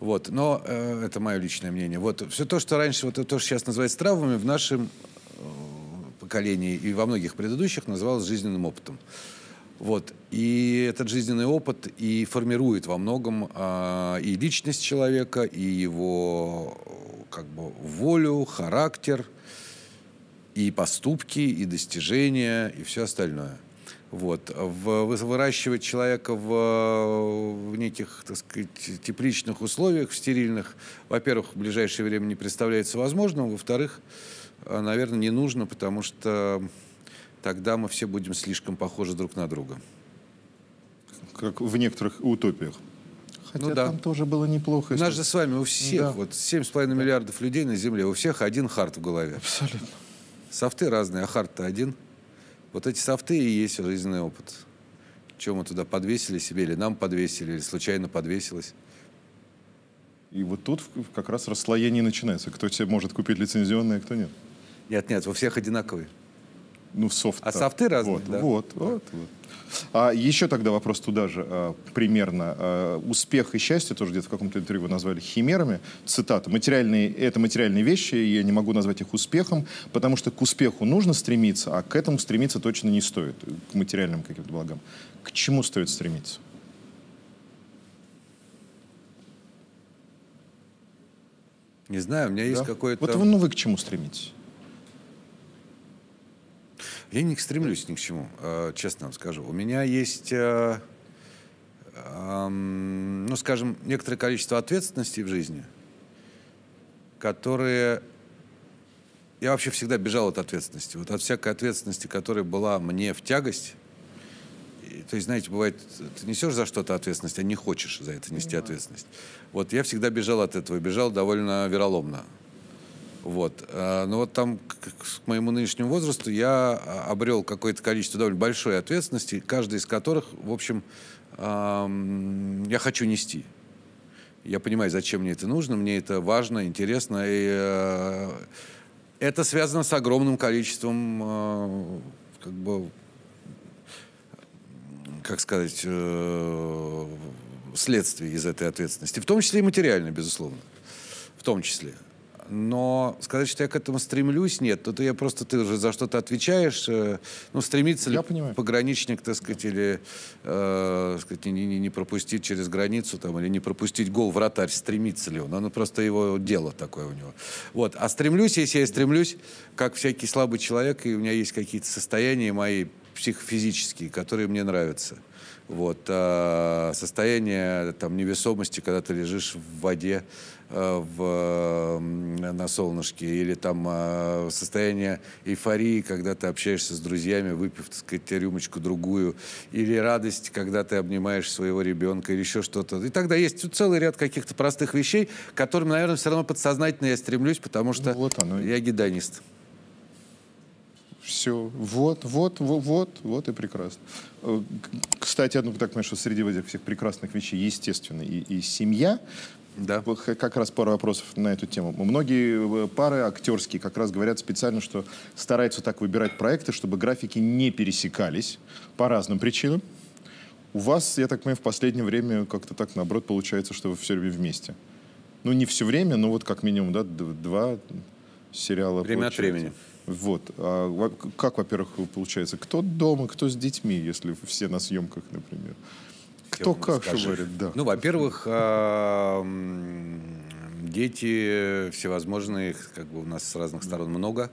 вот. Но э, это мое личное мнение. Вот. Все то, что раньше, вот то, что сейчас называется травмами, в нашем э, поколении и во многих предыдущих называлось жизненным опытом. Вот. И этот жизненный опыт и формирует во многом э, и личность человека, и его как бы волю, характер, и поступки, и достижения, и все остальное. Вот. В, выращивать человека в, в неких, так сказать, тепличных условиях, в стерильных, во-первых, в ближайшее время не представляется возможным, во-вторых, э, наверное, не нужно, потому что тогда мы все будем слишком похожи друг на друга. Как в некоторых утопиях. Хотя ну, да. там тоже было неплохо. У нас же с вами у всех, да. вот 7,5 да. миллиардов людей на Земле, у всех один хард в голове. Абсолютно. Софты разные, а хард-то один – вот эти софты и есть жизненный опыт. Чем мы туда подвесили себе, или нам подвесили, или случайно подвесилось. И вот тут как раз расслоение начинается. Кто тебе может купить лицензионные, а кто нет. Нет, нет, у всех одинаковые. Ну, софт. А софты разные, вот, да? Вот, вот, вот. А еще тогда вопрос туда же а, примерно. А, успех и счастье, тоже где-то в каком-то интервью вы назвали химерами. Цитата. Материальные, это материальные вещи, и я не могу назвать их успехом, потому что к успеху нужно стремиться, а к этому стремиться точно не стоит, к материальным каким-то благам. К чему стоит стремиться? Не знаю, у меня есть Да? какое-то... Вот вы- ну вы к чему стремитесь? Я не стремлюсь ни к чему, э, честно вам скажу. У меня есть, э, эм, ну, скажем, некоторое количество ответственностей в жизни, которые... Я вообще всегда бежал от ответственности. Вот от всякой ответственности, которая была мне в тягость. То есть, знаете, бывает, ты несешь за что-то ответственность, а не хочешь за это нести ответственность. Вот я всегда бежал от этого, бежал довольно вероломно. Вот. А, Но вот там к моему нынешнему возрасту я а, обрел какое-то количество довольно большой ответственности, каждая из которых, в общем, я хочу нести. Я понимаю, зачем мне это нужно, мне это важно, интересно. И э, это связано с огромным количеством, э, как бы, как сказать, э, следствий из этой ответственности. В том числе и материально, безусловно. В том числе. Но сказать, что я к этому стремлюсь, нет. Тут я просто, ты уже за что-то отвечаешь. э, ну, стремится ли понимаю. пограничник, так сказать, или э, сказать, не, не- не пропустить через границу, там, или не пропустить гол вратарь, стремится ли он. Оно просто его дело такое у него. Вот. А стремлюсь, если я стремлюсь, как всякий слабый человек, и у меня есть какие-то состояния мои психофизические, которые мне нравятся. Вот. а состояние там, невесомости, когда ты лежишь в воде, э, в, на солнышке, или там а, состояние эйфории, когда ты общаешься с друзьями, выпив, так сказать, рюмочку другую, или радость, когда ты обнимаешь своего ребенка, или еще что-то. И тогда есть целый ряд каких-то простых вещей, к которым, наверное, все равно подсознательно я стремлюсь, потому что Ну, вот оно. я гедонист. Все, вот, вот, вот, вот, вот и прекрасно. Э, Кстати, одну так понимаю, что среди этих всех прекрасных вещей, естественно, и, и семья. Да. Как раз пару вопросов на эту тему. Многие э, пары актерские как раз говорят специально, что стараются так выбирать проекты, чтобы графики не пересекались по разным причинам. У вас, я так понимаю, в последнее время как-то так, наоборот, получается, что вы все время вместе. Ну, не все время, но вот как минимум, да, два сериала. Время от получается. времени. Вот. А как, во-первых, получается, кто дома, кто с детьми, если все на съемках, например? Кто как скажи. говорит, да. Ну, во-первых, а, дети всевозможные, их как бы у нас с разных сторон много.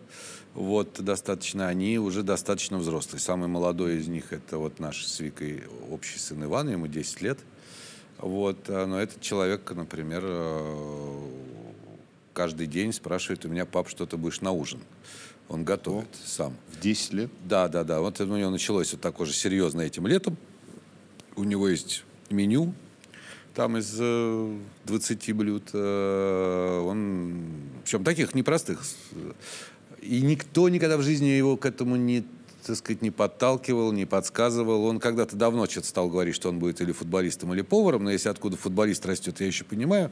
Вот, достаточно, они уже достаточно взрослые. Самый молодой из них это вот наш с Викой общий сын Иван, ему 10 лет. Вот, а, но этот человек, например, э, каждый день спрашивает у меня, пап, что ты будешь на ужин? Он готовит сам. В 10 лет. Да, да, да. Вот у него началось вот такое же серьезно этим летом. У него есть меню, там из э, 20 блюд. э, он, причем таких непростых. И никто никогда в жизни его к этому не, так сказать, не подталкивал, не подсказывал. Он когда-то давно что-то стал говорить, что он будет или футболистом, или поваром. Но если откуда футболист растет, я еще понимаю,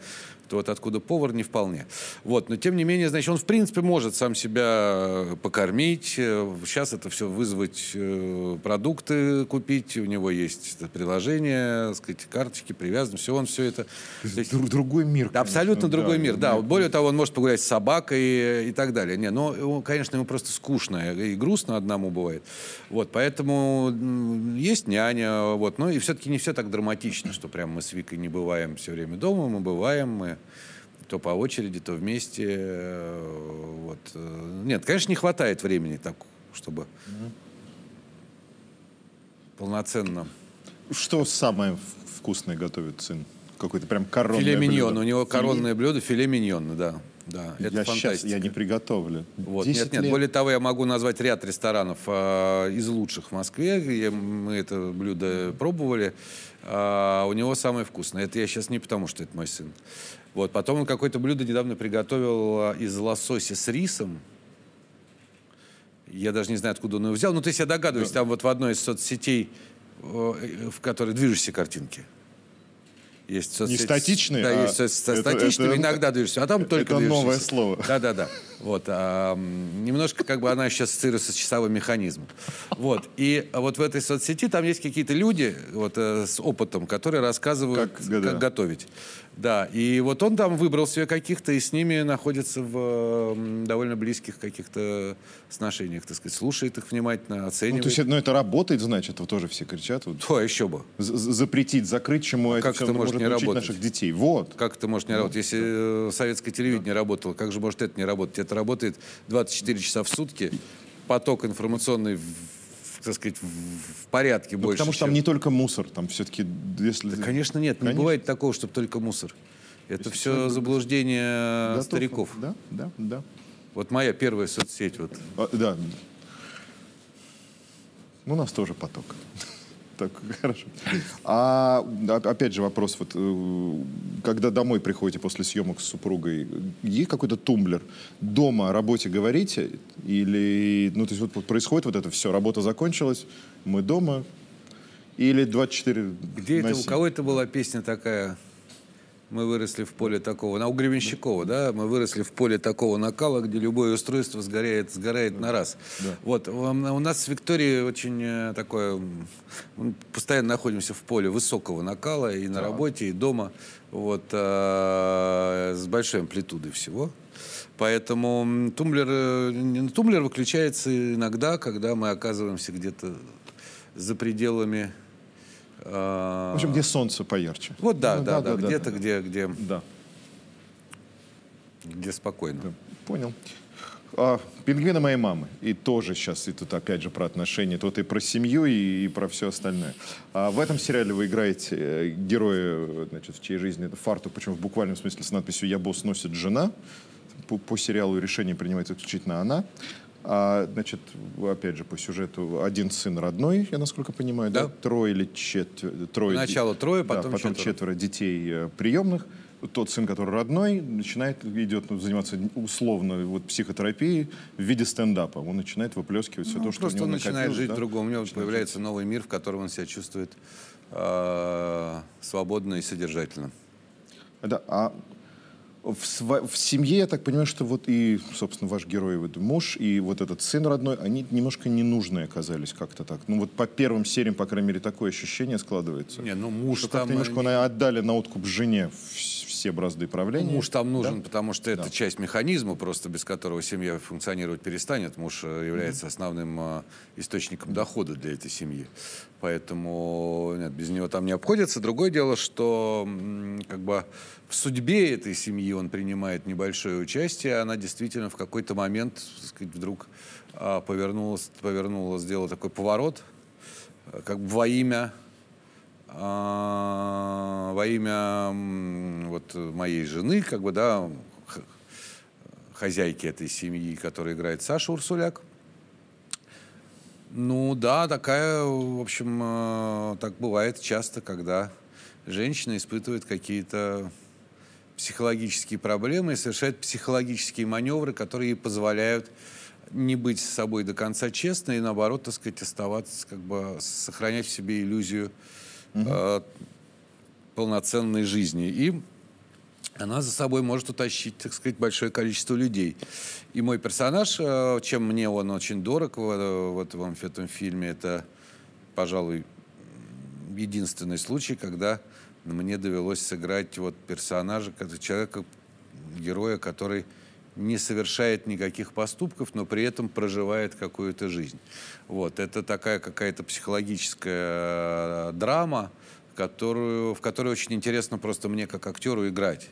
то вот откуда повар не вполне. Вот. Но тем не менее, значит, он в принципе может сам себя э, покормить. Э, Сейчас это все вызвать э, продукты купить. У него есть приложение, так сказать, карточки привязаны. Все, он все это... То есть- Друг- другой мир. да, абсолютно конечно, другой мир, да. да. Вот Более того, он может погулять с собакой и, и так далее. Не, но, ему, конечно, ему просто скучно и грустно одному бывает. Вот, поэтому есть няня, вот. Но и все-таки не все так драматично, что прям мы с Викой не бываем все время дома. Мы бываем, мы то по очереди, то вместе. э, Вот. э. Нет, конечно, не хватает времени так, чтобы полноценно. Что самое вкусное готовит сын? Какой-то прям коронное Филе миньон. блюдо. У него Филе? коронное блюдо филе миньон, да. Да, это я фантастика. сейчас, я не приготовлю. Вот. 10 Нет, нет. лет. Более того, я могу назвать ряд ресторанов а, из лучших в Москве, где мы это блюдо пробовали. А, у него самое вкусное. Это я сейчас не потому, что это мой сын. Вот. Потом он какое-то блюдо недавно приготовил а, из лосося с рисом. Я даже не знаю, откуда он его взял. Ну, то есть я догадываюсь, там вот в одной из соцсетей, э, в которой движущиеся картинки. Есть соцсети- статичные, Да, а есть соц- со это- статичными, это- иногда движешься, а там только это новое движущиеся. слово. Да, да, да. Вот, а, немножко как бы она сейчас ассоциируется с часовым механизмом. Вот, и вот в этой соцсети там есть какие-то люди вот, э, с опытом, которые рассказывают, Как, как, да. готовить. Да, и вот он там выбрал себе каких-то, и с ними находится в довольно близких каких-то сношениях, так сказать, слушает их внимательно, Ну, оценивает. то есть, ну, это работает, значит, вот тоже все кричат. Вот, То еще бы. з- запретить, закрыть, чему это как все это может не работать? наших детей. Вот. Как это может не работать? Если э, советское телевидение работало, как же может это не работать? Это работает 24 часа в сутки, поток информационный, так сказать, в, порядке Ну, больше. потому что там чем- не только мусор, там все-таки, если... Да, конечно, нет, не Конечно. бывает такого, чтобы только мусор. Это есть все заблуждение Готов. стариков. Да, да, да. Вот моя первая соцсеть. Вот. А, да. Ну, у нас тоже поток. Так, хорошо. А опять же вопрос, вот, э, когда домой приходите после съемок с супругой, есть какой-то тумблер? Дома о работе говорите? Или, ну, то есть вот происходит вот это все, работа закончилась, мы дома? Или 24 Где это, у 7? кого это была песня такая? Мы выросли в поле такого, на у Гребенщикова, да? Мы выросли в поле такого накала, где любое устройство сгорает, сгорает на раз. Вот, у нас с Викторией очень э, такое, мы постоянно находимся в поле высокого накала и на работе, и дома, вот, э, с большой амплитудой всего. Поэтому тумблер, э, не- тумблер выключается иногда, когда мы оказываемся где-то за пределами В общем, где солнце поярче. вот да, Ну, да, да, где-то, да. где, где, Да, где спокойно. да, понял. А, «Пингвины моей мамы». И тоже сейчас, и тут опять же про отношения, тут и про семью, и, и про все остальное. А в этом сериале вы играете э, героя, значит, в чьей жизни это фартук, причем в буквальном смысле с надписью «Я босс» носит жена. По, по сериалу решение принимает исключительно она. А, значит, опять же, по сюжету один сын родной, я насколько понимаю, да? Да. Трое или четверо? Трое Поначалу трое, да, потом потом четверо. четверо детей э, приемных. Тот сын, который родной, начинает, идет ну, заниматься условно вот, психотерапией в виде стендапа. Он начинает выплескивать все Ну, то, что у него он начинает жить да. в другом. У него Начинает появляется новый мир, в котором он себя чувствует э, свободно и содержательно. Да, а в, сва- в семье, я так понимаю, что вот и, собственно, ваш герой, вот муж и вот этот сын родной, они немножко ненужные оказались как-то так. Ну вот по первым сериям, по крайней мере, такое ощущение складывается. Не, ну муж что там... немножко на- отдали на откуп жене вс- все бразды правления. Муж там нужен, Да? потому что это Да. часть механизма, просто без которого семья функционировать перестанет. Муж э, является основным э, источником дохода для этой семьи. Поэтому нет, без него там не обходится. Другое дело, что как бы в судьбе этой семьи он принимает небольшое участие. Она действительно в какой-то момент, так сказать, вдруг а, повернулась, повернула, сделала такой поворот, э, как бы во имя а, во имя вот моей жены, как бы, да, хозяйки этой семьи, которая играет Саша Урсуляк. Ну да, такая, в общем, э, так бывает часто, когда женщина испытывает какие-то психологические проблемы и совершает психологические маневры, которые ей позволяют не быть с собой до конца честной и наоборот, так сказать, оставаться, как бы сохранять в себе иллюзию э, полноценной жизни. И она за собой может утащить, так сказать, большое количество людей. И мой персонаж, э, чем мне он очень дорог в, э, в этом- этом фильме, это, пожалуй, единственный случай, когда мне довелось сыграть вот персонажа, человека, героя, который не совершает никаких поступков, но при этом проживает какую-то жизнь. Вот. Это такая какая-то психологическая э, драма, которую, в которой очень интересно просто мне как актеру играть.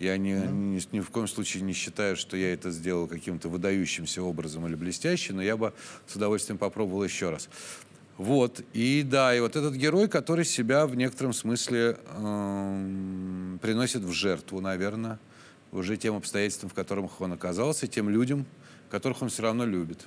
Я ни, ни, ни в коем случае не считаю, что я это сделал каким-то выдающимся образом или блестяще, но я бы с удовольствием попробовал еще раз. Вот, и да, и вот этот герой, который себя в некотором смысле эм, приносит в жертву, наверное, уже тем обстоятельствам, в которых он оказался, тем людям, которых он все равно любит.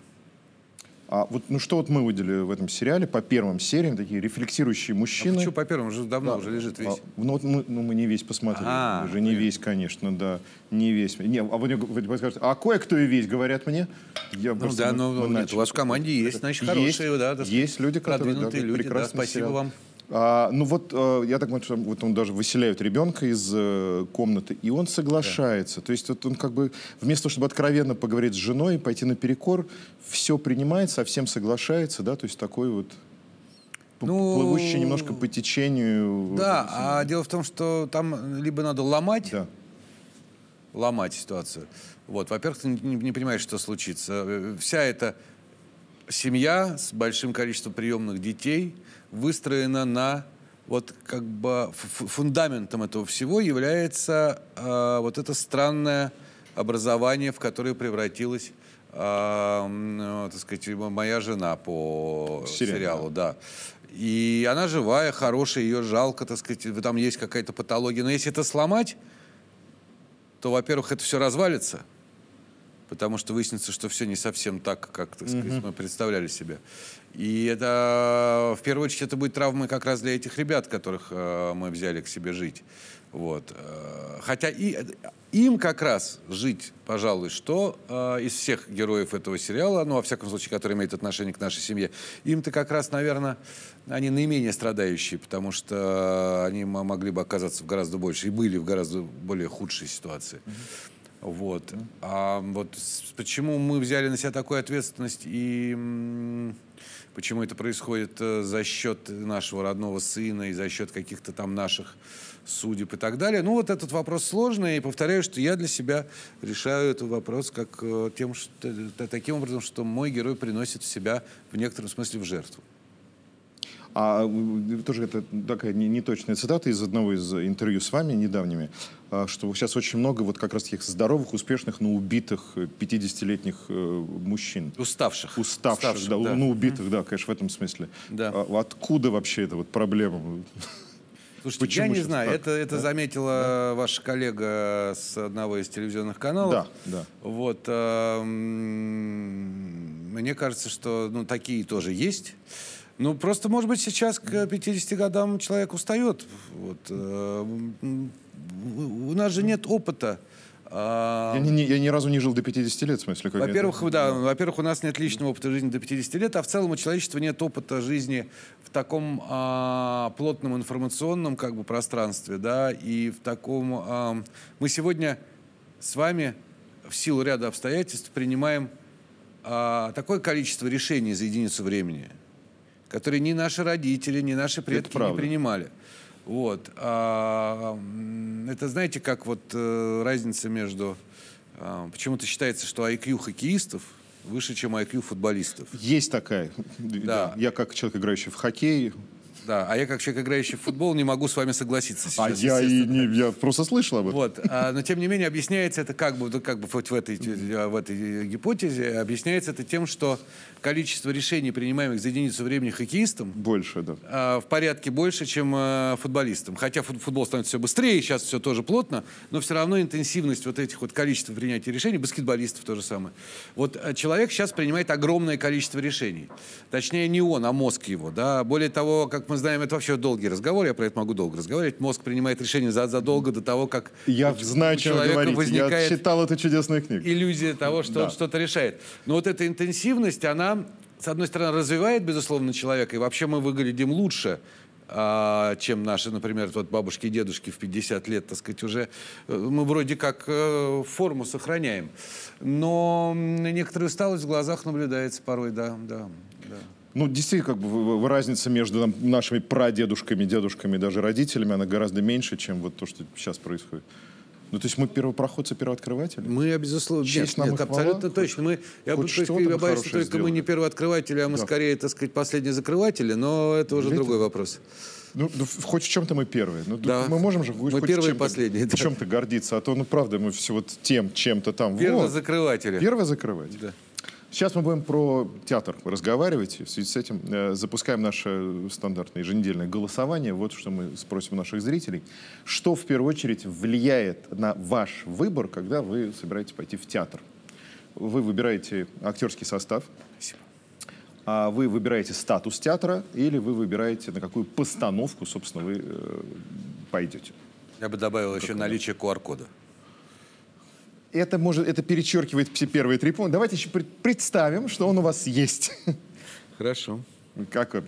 А вот, ну что вот мы выделили в этом сериале по первым сериям, такие рефлексирующие А мужчины. почему по первому? Уже давно Да. уже лежит весь. А, ну, вот мы, ну, мы не весь посмотрели. А, Уже не понятно. весь, конечно, да. Не весь. Не, а вы, вы подскажете, а кое-кто и весь, говорят мне. Я Ну да, мы- ну мы нет, начали. у вас в команде есть, значит, Есть- хорошие, да, так сказать, есть люди, которые, продвинутые да, люди, да, спасибо сериал. вам. А, ну вот, э, я так понимаю, что вот он даже выселяют ребенка из э, комнаты, и он соглашается. То есть вот он как бы вместо того, чтобы откровенно поговорить с женой, пойти наперекор, все принимает, совсем соглашается, да, то есть такой вот Ну, плывущий немножко по течению. Да, а дело в том, что там либо надо ломать, Да. ломать ситуацию. Вот, во-первых, ты не, не понимаешь, что случится. Э, Вся эта семья с большим количеством приемных детей выстроена на вот как бы фундаментом этого всего является э, вот это странное образование, в которое превратилась, э, э, так сказать, моя жена по Сериал, сериалу, да. И она живая, хорошая, ее жалко, так сказать, там есть какая-то патология. Но если это сломать, то, во-первых, это все развалится, потому что выяснится, что все не совсем так, как так сказать, мы представляли себе. И это, в первую очередь, это будет травмой как раз для этих ребят, которых э, мы взяли к себе жить. Вот. Э, Хотя и, им как раз жить, пожалуй, что э, из всех героев этого сериала, ну, во всяком случае, которые имеют отношение к нашей семье, им-то как раз, наверное, они наименее страдающие, потому что они могли бы оказаться в гораздо больше и были в гораздо более худшей ситуации. Вот. А вот почему мы взяли на себя такую ответственность и почему это происходит э, за счет нашего родного сына и за счет каких-то там наших судеб и так далее. Ну, вот этот вопрос сложный, и повторяю, что я для себя решаю этот вопрос как э, тем, что, т- таким образом, что мой герой приносит себя в некотором смысле в жертву. А э, тоже это такая не- неточная цитата из одного из интервью с вами недавними, а, что сейчас очень много вот как раз таких здоровых, успешных, но убитых э, 50-летних э, мужчин. Уставших. Уставших, да, ну убитых, да, конечно, в этом смысле. Да. А откуда вообще эта вот проблема? Слушайте, Почему я не знаю, так? это, это заметила ваша коллега с одного из телевизионных каналов. Да, да. Вот, а, м, мне кажется, что ну, такие тоже есть. Ну, просто, может быть, сейчас к 50 годам человек устает. Вот, э, у нас же нет опыта. а, Я, ни- ни- я ни разу не жил до 50 лет, в смысле. как во-первых, это- да, во-первых, у нас нет личного опыта жизни до 50 лет, а в целом у человечества нет опыта жизни в таком а, плотном информационном как бы пространстве, да, и в таком... а, мы сегодня с вами в силу ряда обстоятельств принимаем а, такое количество решений за единицу времени, которые ни наши родители, ни наши предки не принимали. Вот. А, это знаете, как вот э, разница между... а, почему-то считается, что IQ хоккеистов выше, чем IQ футболистов. Есть такая. Да. Я как человек, играющий в хоккей, Да, а я как человек, играющий в футбол, не могу с вами согласиться сейчас. а я и не, я просто слышал об этом. Вот, а, но тем не менее объясняется это как бы, как бы хоть в этой, в этой гипотезе, объясняется это тем, что количество решений, принимаемых за единицу времени хоккеистом, Больше, да. а, в порядке больше, чем э, футболистам. Хотя фут- футбол становится все быстрее, сейчас все тоже плотно, но все равно интенсивность вот этих вот количества принятия решений, баскетболистов то же самое. Вот э, человек сейчас принимает огромное количество решений. Точнее, не он, а мозг его. Да? Более того, как мы знаем, это вообще долгий разговор, я про это могу долго разговаривать. Мозг принимает решения за- задолго до того, как Я у- знаю, у человека говорите. возникает Я читал эту чудесную книгу. иллюзия того, что Да. он что-то решает. Но вот эта интенсивность, она, с одной стороны, развивает, безусловно, человека, и вообще мы выглядим лучше, а, чем наши, например, вот бабушки и дедушки в 50 лет, так сказать, уже э, мы вроде как э, форму сохраняем. Но некоторая усталость в глазах наблюдается порой, да, да, да. Ну, действительно, как бы разница между там, нашими прадедушками, дедушками, даже родителями, она гораздо меньше, чем вот то, что сейчас происходит. Ну, то есть мы первопроходцы, первооткрыватели? Мы, безусловно, Честь нет, нет, и хвала. абсолютно точно. Мы, я, Хоть бы- то есть, что-то я мы боюсь, только мы сделали. не первооткрыватели, а мы Да. скорее, так сказать, последние закрыватели, но это уже Это- другой вопрос. Ну, ну, хоть в чем-то мы первые. Ну, Да. Мы можем же Мы хоть первые чем-то- последние, да. чем-то гордиться. А то, ну, правда, мы все вот тем, чем-то там. Первые вот. закрыватели. Первое закрывать. Да. Сейчас мы будем про театр разговаривать. В связи с этим э, запускаем наше стандартное еженедельное голосование. Вот что мы спросим у наших зрителей. Что в первую очередь влияет на ваш выбор, когда вы собираетесь пойти в театр? Вы выбираете актерский состав, Спасибо. а вы выбираете статус театра или вы выбираете, на какую постановку, собственно, вы э, пойдете? Я бы добавил еще наличие QR-кода. Это, может, это перечеркивает все первые три пункта. Давайте еще пред- представим, что он у вас есть. Хорошо. Как он?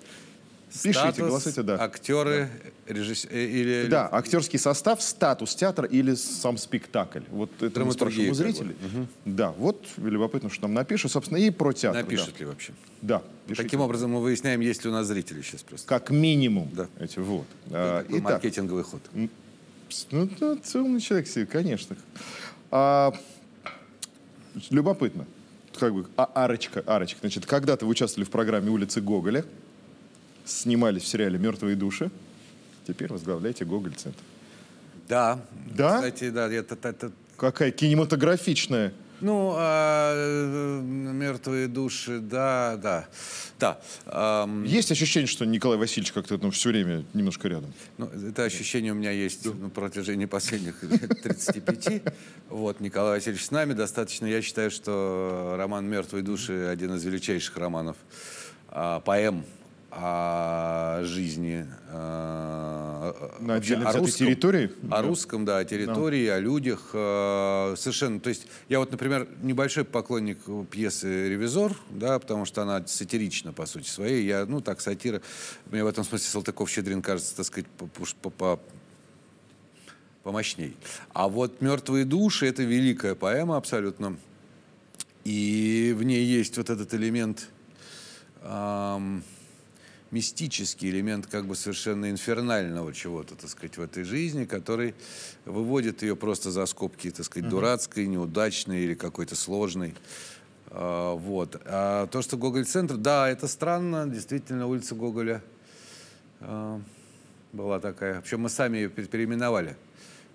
Пишите, Статус, голосуйте, да. Актеры, режиссер или... Да, актерский состав, статус театра или сам спектакль. Вот это мы спрашиваем у зрителей. Да, вот любопытно, что нам напишут, собственно, и про театр. Напишут ли вообще? Да, да пишите. Таким образом мы выясняем, есть ли у нас зрители сейчас просто. Как минимум. Да. Эти, вот. Это А, такой итак, маркетинговый ход. Ну, да, ты умный человек, конечно. А, любопытно. Как бы, а, арочка, арочка. Значит, когда-то вы участвовали в программе «Улицы Гоголя», снимались в сериале «Мертвые души», теперь возглавляете Гоголь-центр. Да. Да? Кстати, да, это, это- это- Какая кинематографичная. Ну, а, э, мертвые души, да, да, да. Ам, Есть ощущение, что Николай Васильевич как-то ну, все время немножко рядом? Ну, это ощущение у меня есть на протяжении последних лет 35. Вот, Николай Васильевич с нами достаточно. Я считаю, что роман «Мертвые души» один из величайших романов, а, поэм о жизни, а, На отдельно о русском, территории? О Да. русском, да, о территории, о людях. э, Совершенно. То есть я вот, например, небольшой поклонник пьесы «Ревизор», да, потому что она сатирична, по сути своей. Я, ну, так, сатира. Мне в этом смысле Салтыков-Щедрин кажется, так сказать, по- по- по- помощней. А вот «Мертвые души» — это великая поэма абсолютно. И в ней есть вот этот элемент, ам, мистический элемент как бы совершенно инфернального чего-то, так сказать, в этой жизни, который выводит ее просто за скобки, так сказать, дурацкой, неудачной или какой-то сложной. А, вот. А то, что Гоголь-центр, да, это странно, действительно, улица Гоголя а, была такая. Причем мы сами ее пер- переименовали.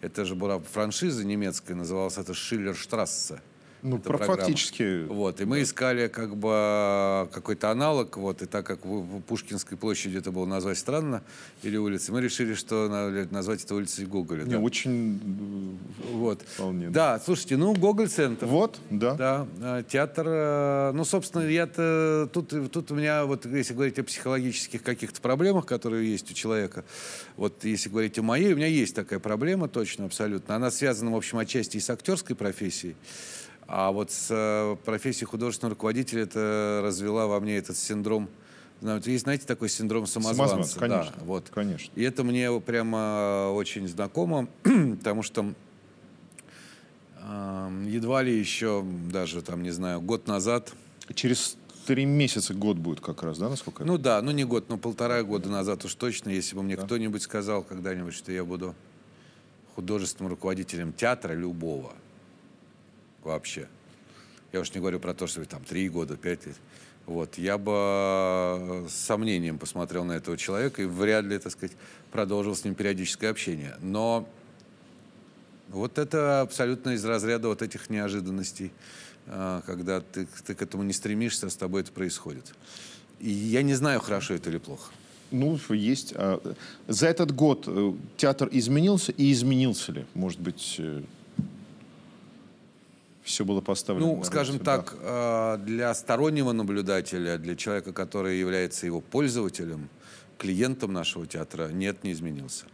Это же была франшиза немецкая, называлась это Шиллерштрассе. Ну, про- программа. фактически, Вот, и мы искали как бы какой-то аналог, вот, и так как в, Пушкинской площади это было назвать странно, или улицей, мы решили, что на- назвать это улицей Гоголя. Не, да. очень... э, Вот. Вполне, Да, слушайте, ну, Гоголь-центр. Вот, да. Да, э, театр, э, ну, собственно, я-то, тут, тут у меня, вот, если говорить о психологических каких-то проблемах, которые есть у человека, вот, если говорить о моей, у меня есть такая проблема, точно, абсолютно. Она связана, в общем, отчасти и с актерской профессией, а вот с э, профессией художественного руководителя это развела во мне этот синдром, знаете, есть, знаете, такой синдром самозванца. Самозванца, конечно, Да, вот. конечно. И это мне прямо очень знакомо, потому что Ам, Едва ли еще, даже там, не знаю, год назад, Через три месяца год будет как раз, да, насколько? ну да, ну не год, но полтора года назад уж точно, если бы мне кто-нибудь сказал когда-нибудь, что я буду художественным руководителем театра любого вообще. Я уж не говорю про то, что там три года, пять лет. Вот, я бы э, с сомнением посмотрел на этого человека и вряд ли, так сказать, продолжил с ним периодическое общение. Но вот это абсолютно из разряда вот этих неожиданностей, а, когда ты, ты к этому не стремишься, а с тобой это происходит. И я не знаю, хорошо это или плохо. Ну, есть. а, за этот год э, театр изменился и изменился ли? Может быть, все было поставлено Ну, скажем? Да. так, а, для стороннего наблюдателя, для человека, который является его пользователем, клиентом нашего театра, нет, не изменился.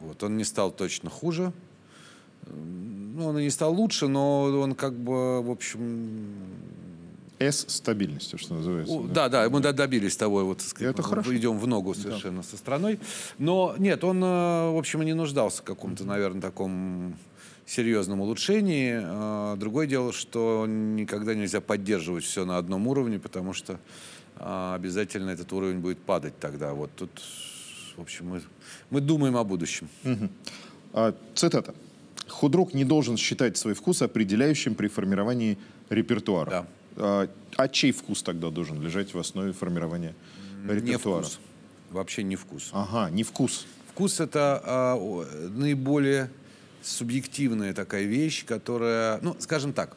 Вот, он не стал точно хуже, ну, он и не стал лучше, но он как бы, в общем, С стабильностью, что называется. У- Да, да, мы до- добились того, вот, сказать, Это мы хорошо. идем в ногу совершенно со страной. Но нет, он, э, в общем, и не нуждался в каком-то, наверное, таком серьезном улучшении. А, Другое дело, что никогда нельзя поддерживать все на одном уровне, потому что а, обязательно этот уровень будет падать тогда. Вот тут, в общем, мы, мы думаем о будущем. А, цитата. Худрук не должен считать свой вкус определяющим при формировании репертуара. Да. А, а чей вкус тогда должен лежать в основе формирования Не репертуара? вкус. Вообще не вкус. Ага, не вкус. Вкус это а, наиболее субъективная такая вещь, которая, ну, скажем так,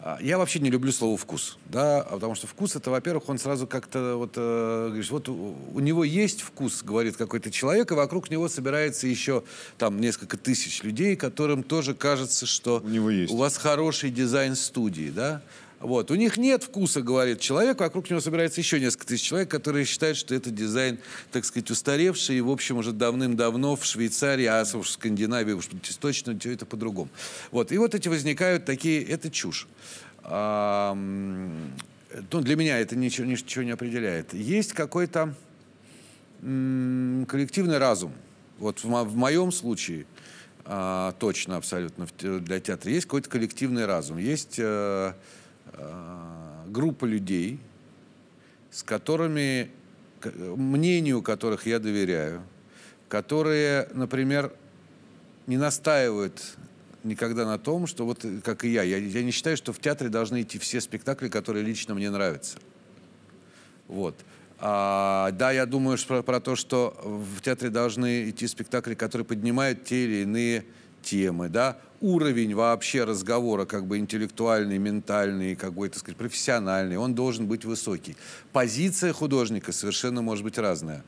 а, я вообще не люблю слово вкус, да, а потому что вкус это, во-первых, он сразу как-то вот э, говоришь, вот у, у него есть вкус, говорит какой-то человек, и вокруг него собирается еще там несколько тысяч людей, которым тоже кажется, что У него есть. у вас хороший дизайн студии, да. Вот. У них нет вкуса, говорит человек, вокруг него собирается еще несколько тысяч человек, которые считают, что это дизайн, так сказать, устаревший, и, в общем, уже давным-давно в Швейцарии, а в Скандинавии уж точно все это по-другому. Вот. И вот эти возникают такие, это чушь. А, ну, для меня это ничего, ничего не определяет. Есть какой-то коллективный разум. Вот в, в моем случае а, точно абсолютно для театра есть какой-то коллективный разум. Есть а, группа людей, с которыми, мнению которых я доверяю, которые, например, не настаивают никогда на том, что вот как и я, я, я не считаю, что в театре должны идти все спектакли, которые лично мне нравятся. Вот. А, да, я думаю про, про то, что в театре должны идти спектакли, которые поднимают те или иные темы, да, уровень вообще разговора, как бы интеллектуальный, ментальный, какой-то, сказать, профессиональный, он должен быть высокий. Позиция художника совершенно может быть разная.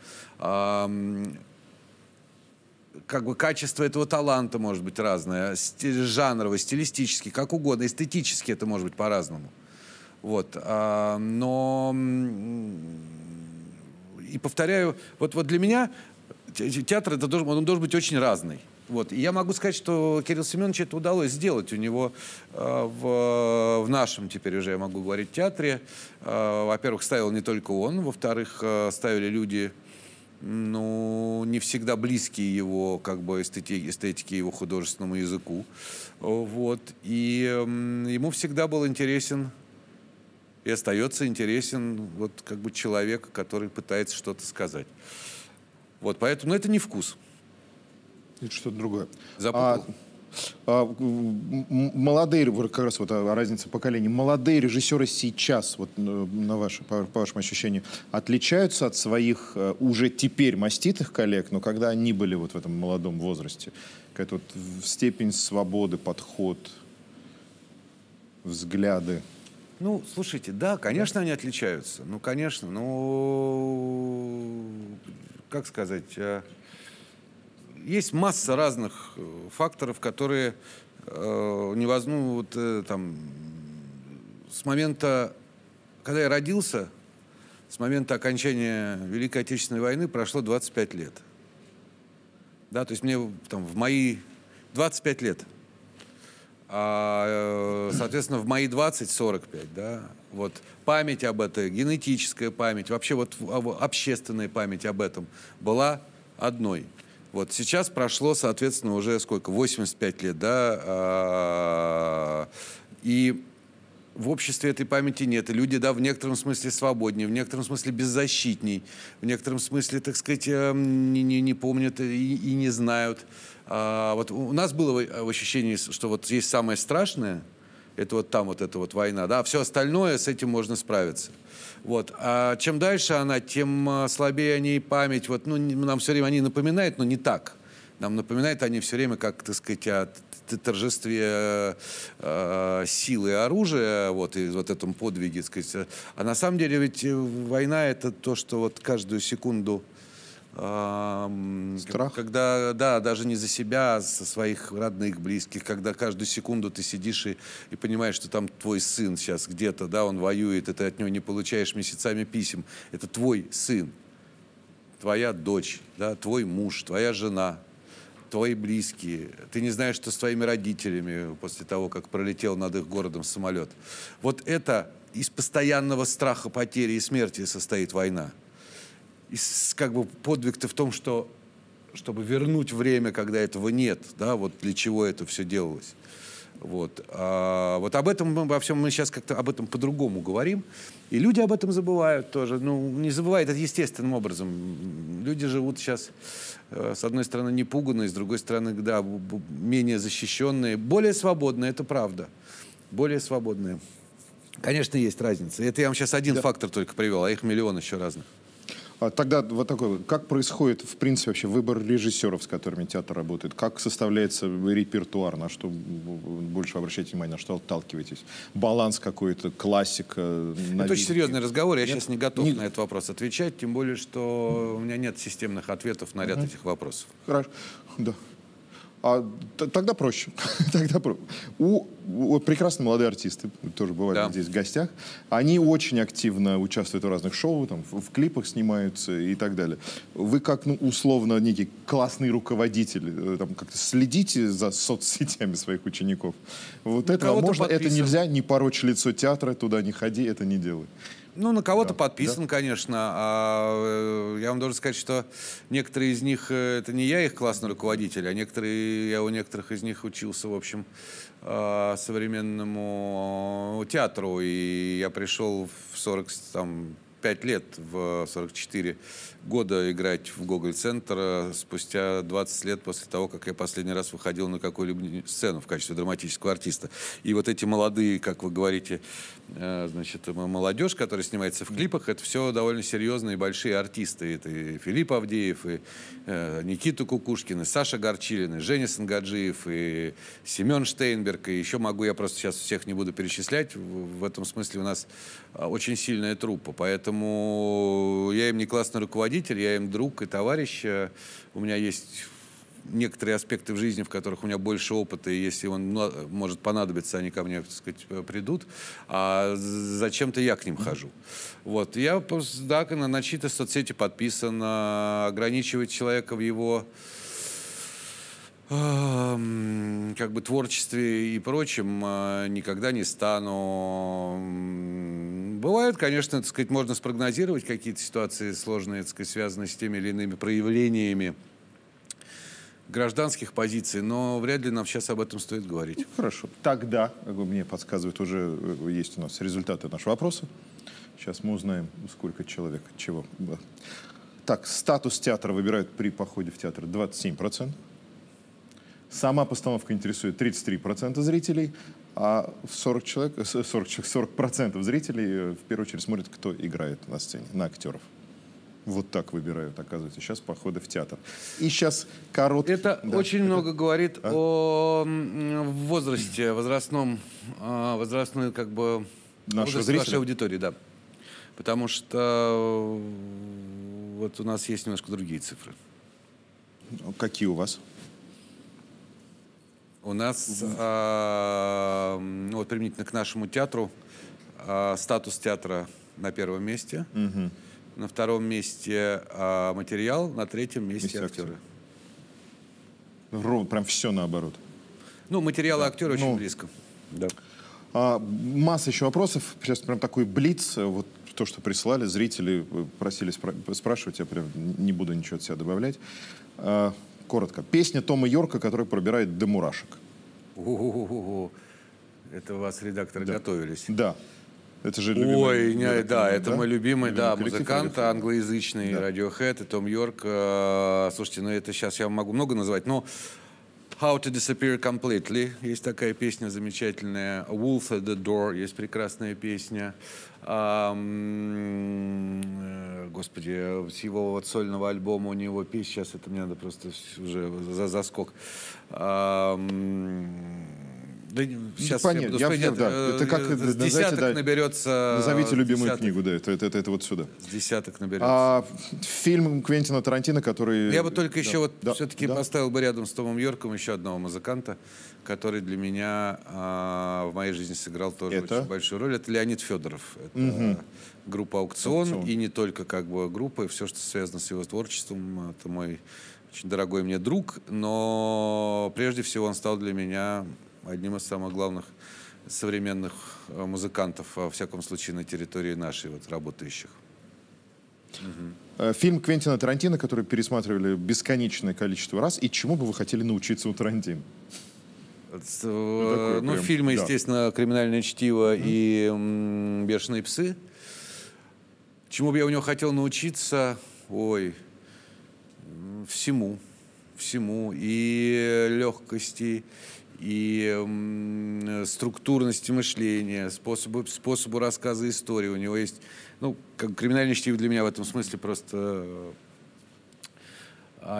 Как бы качество этого таланта может быть разное, жанрово, стилистически, как угодно, эстетически это может быть по-разному. Вот. А, но и повторяю, вот, вот для меня театр это должен, он должен быть очень разный. Вот. И я могу сказать, что Кирилл Семенович это удалось сделать. У него э, в, в нашем, теперь уже я могу говорить, театре, э, во-первых, ставил не только он, во-вторых, э, ставили люди, ну, не всегда близкие его, как бы, эстетике, эстетике его художественному языку. Вот. И э, ему всегда был интересен и остается интересен вот как бы человек, который пытается что-то сказать. Вот, поэтому, но это не вкус. Это что-то другое. Запутал. А, а, молодые, как раз вот разница поколений, молодые режиссеры сейчас, вот на ваше, по, по вашему ощущению, отличаются от своих э, уже теперь маститых коллег, но когда они были вот в этом молодом возрасте? Какая-то вот степень свободы, подход, взгляды. Ну, слушайте, да, конечно, они отличаются. Ну, конечно, ну, как сказать, а, есть масса разных э, факторов, которые э, невозможно, ну, вот э, там, с момента, когда я родился, с момента окончания Великой Отечественной войны прошло 25 лет. Да, то есть мне там в мои 25 лет – а, э, соответственно, в мои 20-45, да, вот память об этом, генетическая память, вообще вот общественная память об этом была одной. Вот сейчас прошло, соответственно, уже сколько, 85 лет, да, а, и в обществе этой памяти нет. И люди, да, в некотором смысле свободнее, в некотором смысле беззащитней, в некотором смысле, так сказать, эм, не, не, не помнят и, и не знают. А, вот у нас было ощущение, что вот есть самое страшное, это вот там вот эта вот война, да, а все остальное с этим можно справиться. Вот. А чем дальше она, тем а, слабее о ней память. Вот, ну, нам все время они напоминают, но не так. Нам напоминают они все время, как, так сказать, о торжестве э, силы и оружия, вот, и вот этом подвиге, так сказать. А на самом деле ведь война — это то, что вот каждую секунду Страх? Когда, да, даже не за себя, а за своих родных, близких, когда каждую секунду ты сидишь и, и понимаешь, что там твой сын сейчас где-то, да, он воюет, и ты от него не получаешь месяцами писем. Это твой сын, твоя дочь, да, твой муж, твоя жена, твои близкие. Ты не знаешь, что с твоими родителями после того, как пролетел над их городом самолет. Вот это из постоянного страха потери и смерти состоит война и как бы подвиг-то в том, что чтобы вернуть время, когда этого нет, да, вот для чего это все делалось. Вот. А, вот об этом мы, обо всем мы сейчас как-то об этом по-другому говорим. И люди об этом забывают тоже. Ну, не забывают это естественным образом. Люди живут сейчас, э, с одной стороны, непуганные, с другой стороны, да, менее защищенные, более свободные, это правда. Более свободные. Конечно, есть разница. Это я вам сейчас один да. фактор только привел, а их миллион еще разных. А тогда вот такой, как происходит, в принципе, вообще выбор режиссеров, с которыми театр работает? Как составляется репертуар? На что больше обращайте внимание, на что отталкиваетесь? Баланс какой-то, классика? Новинки? Это очень серьезный разговор. Я нет? сейчас не готов не... на этот вопрос отвечать, тем более, что у меня нет системных ответов на ряд uh этих вопросов. Хорошо, да. А тогда проще. тогда про... У вот прекрасные молодые артисты, тоже бывают Да. здесь в гостях. Они очень активно участвуют в разных шоу, там, в, в клипах снимаются и так далее. Вы как, ну, условно, некий классный руководитель, э, там, как-то следите за соцсетями своих учеников. Вот этого кого-то можно, это подписан. нельзя, не порочь лицо театра, туда не ходи, это не делай. Ну, на кого-то подписан, конечно. А, э, я вам должен сказать, что некоторые из них, э, это не я их классный руководитель, а некоторые, я у некоторых из них учился, в общем, а, современному театру. И я пришел в 40, там, 5 лет, в 44 года играть в Гоголь-центр э, спустя 20 лет после того, как я последний раз выходил на какую-либо сцену в качестве драматического артиста. И вот эти молодые, как вы говорите, значит, м- молодежь, которая снимается в клипах, это все довольно серьезные большие артисты. Это и Филипп Авдеев, и э, Никита Кукушкин, и Саша Горчилин, и Женя Сангаджиев, и Семен Штейнберг, и еще могу, я просто сейчас всех не буду перечислять. В, в этом смысле у нас а, очень сильная труппа, поэтому я им не классный руководитель, я им друг и товарищ. Э, У меня есть некоторые аспекты в жизни, в которых у меня больше опыта, и если он ну, может понадобиться, они ко мне, так сказать, э, придут, а зачем-то я к ним хожу. Вот, я, просто, да, на чьи-то соцсети подписан, а, ограничивать человека в его как бы творчестве и прочем а, никогда не стану. М, Бывают, конечно, так сказать, можно спрогнозировать какие-то ситуации сложные, так сказать, связанные с теми или иными проявлениями гражданских позиций, но вряд ли нам сейчас об этом стоит говорить. Хорошо. Тогда, мне подсказывают, уже э, есть у нас результаты нашего опроса. Сейчас мы узнаем, сколько человек чего. Так, статус театра выбирают при походе в театр 27%. Сама постановка интересует 33% зрителей, а в 40 человек, э, 40, человек, 40% зрителей э, в первую очередь смотрят, кто играет на сцене, на актеров. Вот так выбирают, оказывается, сейчас походы в театр. И сейчас короткий... Это Да, очень это- много говорит о м, возрасте, возрастном, а, возрастной как бы Нашего возрасте зрителя? вашей аудитории, да. Потому что э, вот у нас есть немножко другие цифры. Какие у вас? У нас, а, м, вот применительно к нашему театру, а, статус театра на первом месте, на втором месте а, материал, на третьем месте Месте актеры. Ровно, прям все наоборот. Ну, материалы актеры очень Ну, близко. Да. А, масса еще вопросов. Сейчас прям такой блиц. Вот то, что прислали, зрители просили спра- спрашивать, я прям не буду ничего от себя добавлять. А, коротко. Песня Тома Йорка, которая пробирает до мурашек. У-у-у-у. Это у вас редакторы готовились. Да. Это же любимый Ой, не, коллектив, да, это мой любимый, да, коллектив музыкант Radiohead. англоязычный, Radiohead и Том Йорк. Э, Слушайте, ну это сейчас я могу много назвать, но How to Disappear Completely, есть такая песня замечательная. Wolf at the Door, есть прекрасная песня. Э, господи, с его вот сольного альбома у него песня, сейчас это мне надо просто уже за заскок. М, да, сейчас понятно, я буду я- я- да, э, это как, э, э, с назовите, десяток да, наберется. Назовите любимую десяток. книгу, да, это, это, это, это вот сюда. С десяток наберется. А фильм Квентина Тарантино, который... Я бы только еще Да, вот да, все-таки да. поставил бы рядом с Томом Йорком еще одного музыканта, который для меня а, в моей жизни сыграл тоже Это? очень большую роль. Это Леонид Федоров. Это группа «Аукцион», «Аукцион». и не только как бы группа, и все, что связано с его творчеством. Это мой очень дорогой мне друг, но прежде всего он стал для меня одним из самых главных современных э, музыкантов, во всяком случае, на территории нашей вот работающих. Э, Фильм Квентина Тарантино, который пересматривали бесконечное количество раз, и чему бы вы хотели научиться у Тарантино? Такой э, Ну, прям, фильмы, да. естественно, «Криминальное чтиво» и м, «Бешеные псы». Чему бы я у него хотел научиться? Ой, всему. Всему. И легкости, и структурности мышления, способу, способу рассказа истории. У него есть... Ну, как «Криминальное чтиво» для меня в этом смысле просто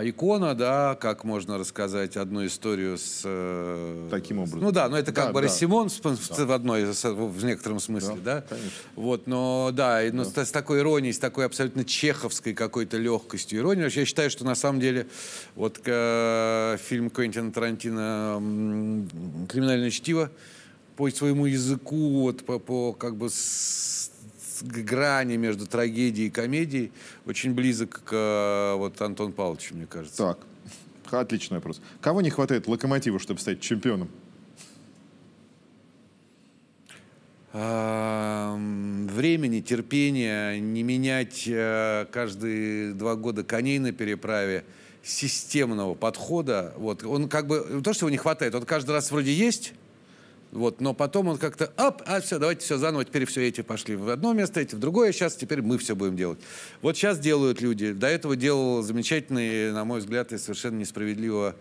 икона, да, как можно рассказать одну историю с... э, Таким образом. Ну да, но это как Да, бы да. Рассимон в, в одной, в некотором смысле, да? Да, конечно. Вот, но да, и, ну, с, с такой иронией, с такой абсолютно чеховской какой-то легкостью иронии. Я считаю, что на самом деле вот э, фильм Квентина Тарантино «Криминальное чтиво» по своему языку, вот по, по как бы с грани между трагедией и комедией очень близок к э, вот Антон Павловичу, мне кажется. Так, отличный вопрос. Кого не хватает локомотива, чтобы стать чемпионом? Времени, терпения, не менять э, каждые два года коней на переправе, системного подхода. Вот. Он как бы, то, что его не хватает, он каждый раз вроде есть, вот, но потом он как-то, оп, а все, давайте все заново, теперь все эти пошли в одно место, эти в другое, сейчас теперь мы все будем делать. Вот сейчас делают люди. До этого делал замечательный, на мой взгляд, и совершенно несправедливо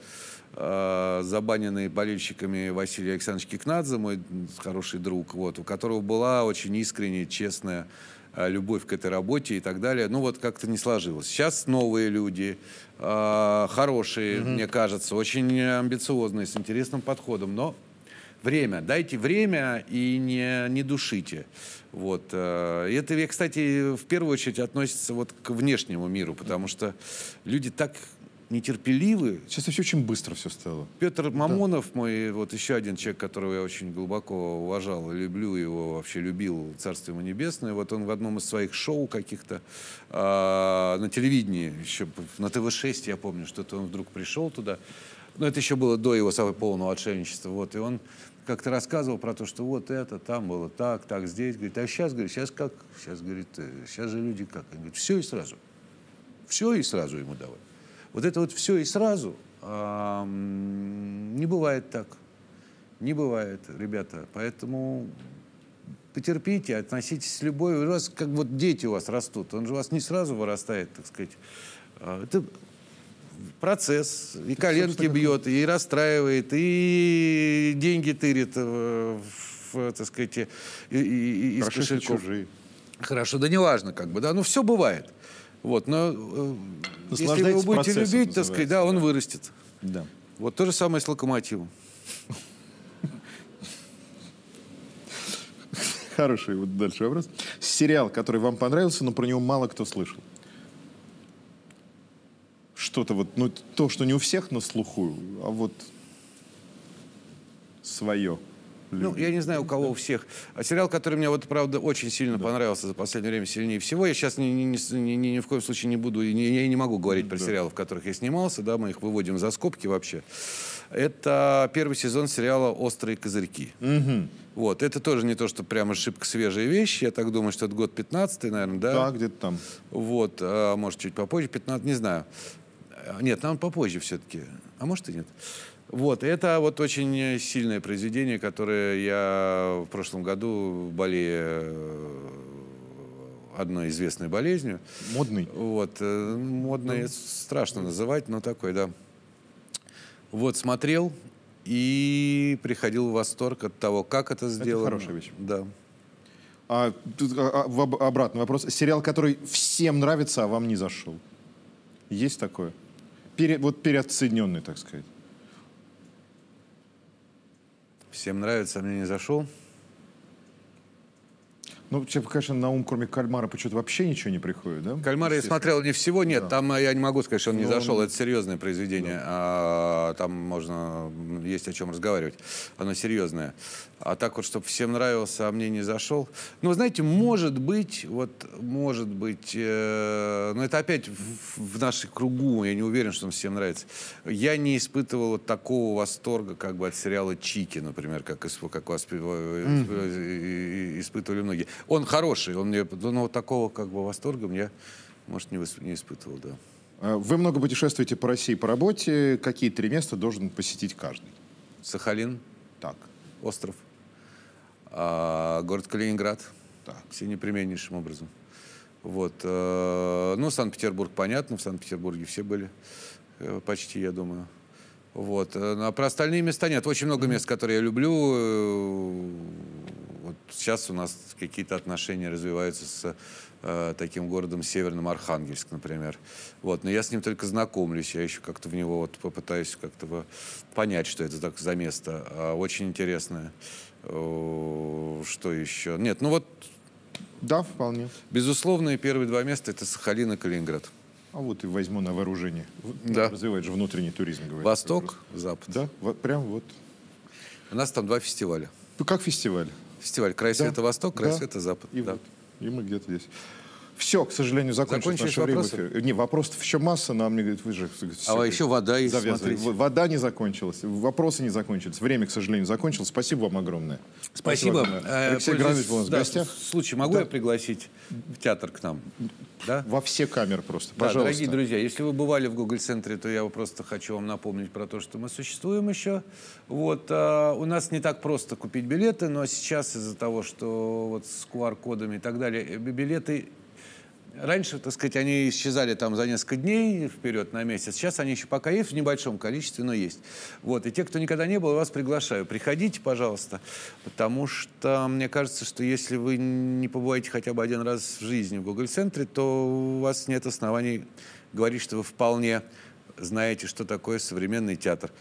э, забаненный болельщиками Василий Александрович Кикнадзе, мой хороший друг, вот, у которого была очень искренняя, честная э, любовь к этой работе и так далее. Ну вот как-то не сложилось. Сейчас новые люди, э, хорошие, мне кажется, очень амбициозные, с интересным подходом, но время, дайте время и не, не душите. Вот. э, Это, кстати, в первую очередь относится вот к внешнему миру, потому что люди так нетерпеливы, Сейчас вообще очень быстро все стало. Петр Мамонов, мой вот еще один человек, которого я очень глубоко уважал, и люблю его, вообще любил, царство ему небесное. Вот он в одном из своих шоу каких-то а, на телевидении, еще на ТВ-6, я помню, что-то он вдруг пришел туда. Но это еще было до его самого полного отшельничества. Вот, и он как-то рассказывал про то, что вот это, там было так, так, здесь. Говорит, а сейчас, говорит, сейчас как? Сейчас, говорит, э, сейчас же люди как? Он говорит, все и сразу. Все и сразу ему давай. Вот это вот все и сразу не бывает так. Не бывает, ребята. Поэтому потерпите, относитесь с любовью. У вас как вот дети у вас растут. Он же у вас не сразу вырастает, так сказать. А, Это процесс. И коленки бьет, и расстраивает, и деньги тырит э, в, так сказать, и- и- и- из Хорошо, кошельков. чужие. Хорошо, да неважно, как бы, да, ну все бывает. Вот, но э, если вы его будете любить, так сказать, да, он называется, вырастет. Да. Вот то же самое с локомотивом. Хороший вот дальше вопрос. Сериал, который вам понравился, но про него мало кто слышал. Что-то вот, ну, то, что не у всех на слуху, а вот свое. Ну, я не знаю, у кого у всех. А сериал, который мне, вот, правда, очень сильно понравился за последнее время, сильнее всего, я сейчас ни, ни, ни- ни- ни- ни в коем случае не буду, и не, я не могу говорить про сериалы, в которых я снимался, да, мы их выводим за скобки вообще. Это первый сезон сериала «Острые козырьки». Вот, это тоже не то, что прямо шибко свежая вещь, я так думаю, что это год 15 наверное, да? Да, где-то там. Вот, а может, чуть попозже, 15, не знаю. А, Нет, нам попозже все-таки. А может и нет. Вот, это вот очень сильное произведение, которое я в прошлом году, болея э, одной известной болезнью, Модный. вот, э, модно страшно называть, но такой, да. Вот, смотрел и приходил в восторг от того, как это сделано. хорошая вещь. Да. А, тут, а, а, в об- обратный вопрос. Сериал, который всем нравится, а вам не зашел. Есть такое? Пере- вот переоцененный, так сказать. Всем нравится, а мне не зашел. Ну, тебе, конечно, на ум, кроме кальмара, почему-то вообще ничего не приходит, да? Кальмара я смотрел не всего, нет, там э, я не могу сказать, что он не Но зашел, он- это серьезное произведение, а, там можно, есть о чем разговаривать, оно серьезное. А так вот, чтобы всем нравился, а мне не зашел. Ну, знаете, может быть, вот, может быть, э, но это опять в, в нашей кругу, я не уверен, что он всем нравится. Я не испытывал вот такого восторга, как бы от сериала «Чики», например, как, как воспи- э, э, испытывали многие. Он хороший, он мне, но вот такого как бы восторга я, может, не, не испытывал, да. А, Вы много путешествуете по России по работе. Какие три места должен посетить каждый? Сахалин, Так. остров, а, город Калининград, Так. все непременнейшим образом. Вот. э, Ну, Санкт-Петербург, понятно, в Санкт-Петербурге все были, э, почти, я думаю. Вот. э, ну, А про остальные места нет. Очень много мест, которые я люблю. Вот сейчас у нас какие-то отношения развиваются с э, таким городом Северным Архангельск, например. Вот. Но я с ним только знакомлюсь. Я еще как-то в него вот попытаюсь как-то понять, что это так за место. А, Очень интересное. Что еще? Нет, ну вот Да, вполне. Безусловно, и первые два места это Сахалин и Калининград. А вот и возьму на вооружение. Ну, Да. Развивает же внутренний туризм, говорит. Восток, Запад. Да, вот прям вот. У нас там два фестиваля. Как фестиваль. Фестиваль «Край Да. света Восток», «Край Да. света Запад». И, да. вот, и мы где-то здесь. Все, к сожалению, закончилось наше время. эфире. Не, вопросов еще масса, нам не говорит, вы же... А еще вода есть, смотрите. Вода не закончилась, вопросы не закончились, время, к сожалению, закончилось. Спасибо вам огромное. Спасибо. огромное. Э, Алексей Гранович был у нас в да, гостях. в случае, могу Да. я пригласить в театр к нам? Да? Во все камеры просто, Да, пожалуйста. дорогие друзья, если вы бывали в Google центре, то я просто хочу вам напомнить про то, что мы существуем еще. Вот, а, у нас не так просто купить билеты, но сейчас из-за того, что вот с QR-кодами и так далее, э, билеты Раньше, так сказать, они исчезали там за несколько дней вперед на месяц. Сейчас они еще пока есть в небольшом количестве, но есть. Вот. И те, кто никогда не был, вас приглашаю. Приходите, пожалуйста, потому что мне кажется, что если вы не побываете хотя бы один раз в жизни в Google-центре, то у вас нет оснований говорить, что вы вполне знаете, что такое современный театр.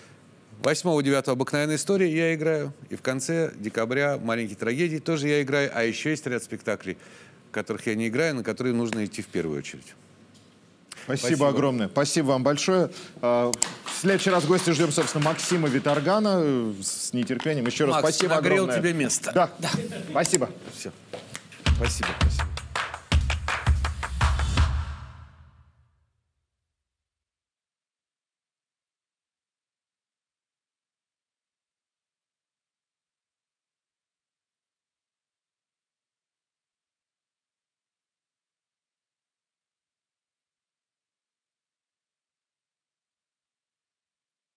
8-9 обыкновенная история я играю. И в конце декабря маленькие трагедии тоже я играю. А еще есть ряд спектаклей, которых я не играю, на которые нужно идти в первую очередь. Спасибо, Спасибо. огромное. Спасибо вам большое. А, В следующий раз гости ждем, собственно, Максима Виторгана э, с нетерпением. Еще раз Макс, спасибо нагрел огромное. тебе место. Да. Спасибо. Все. Спасибо. спасибо.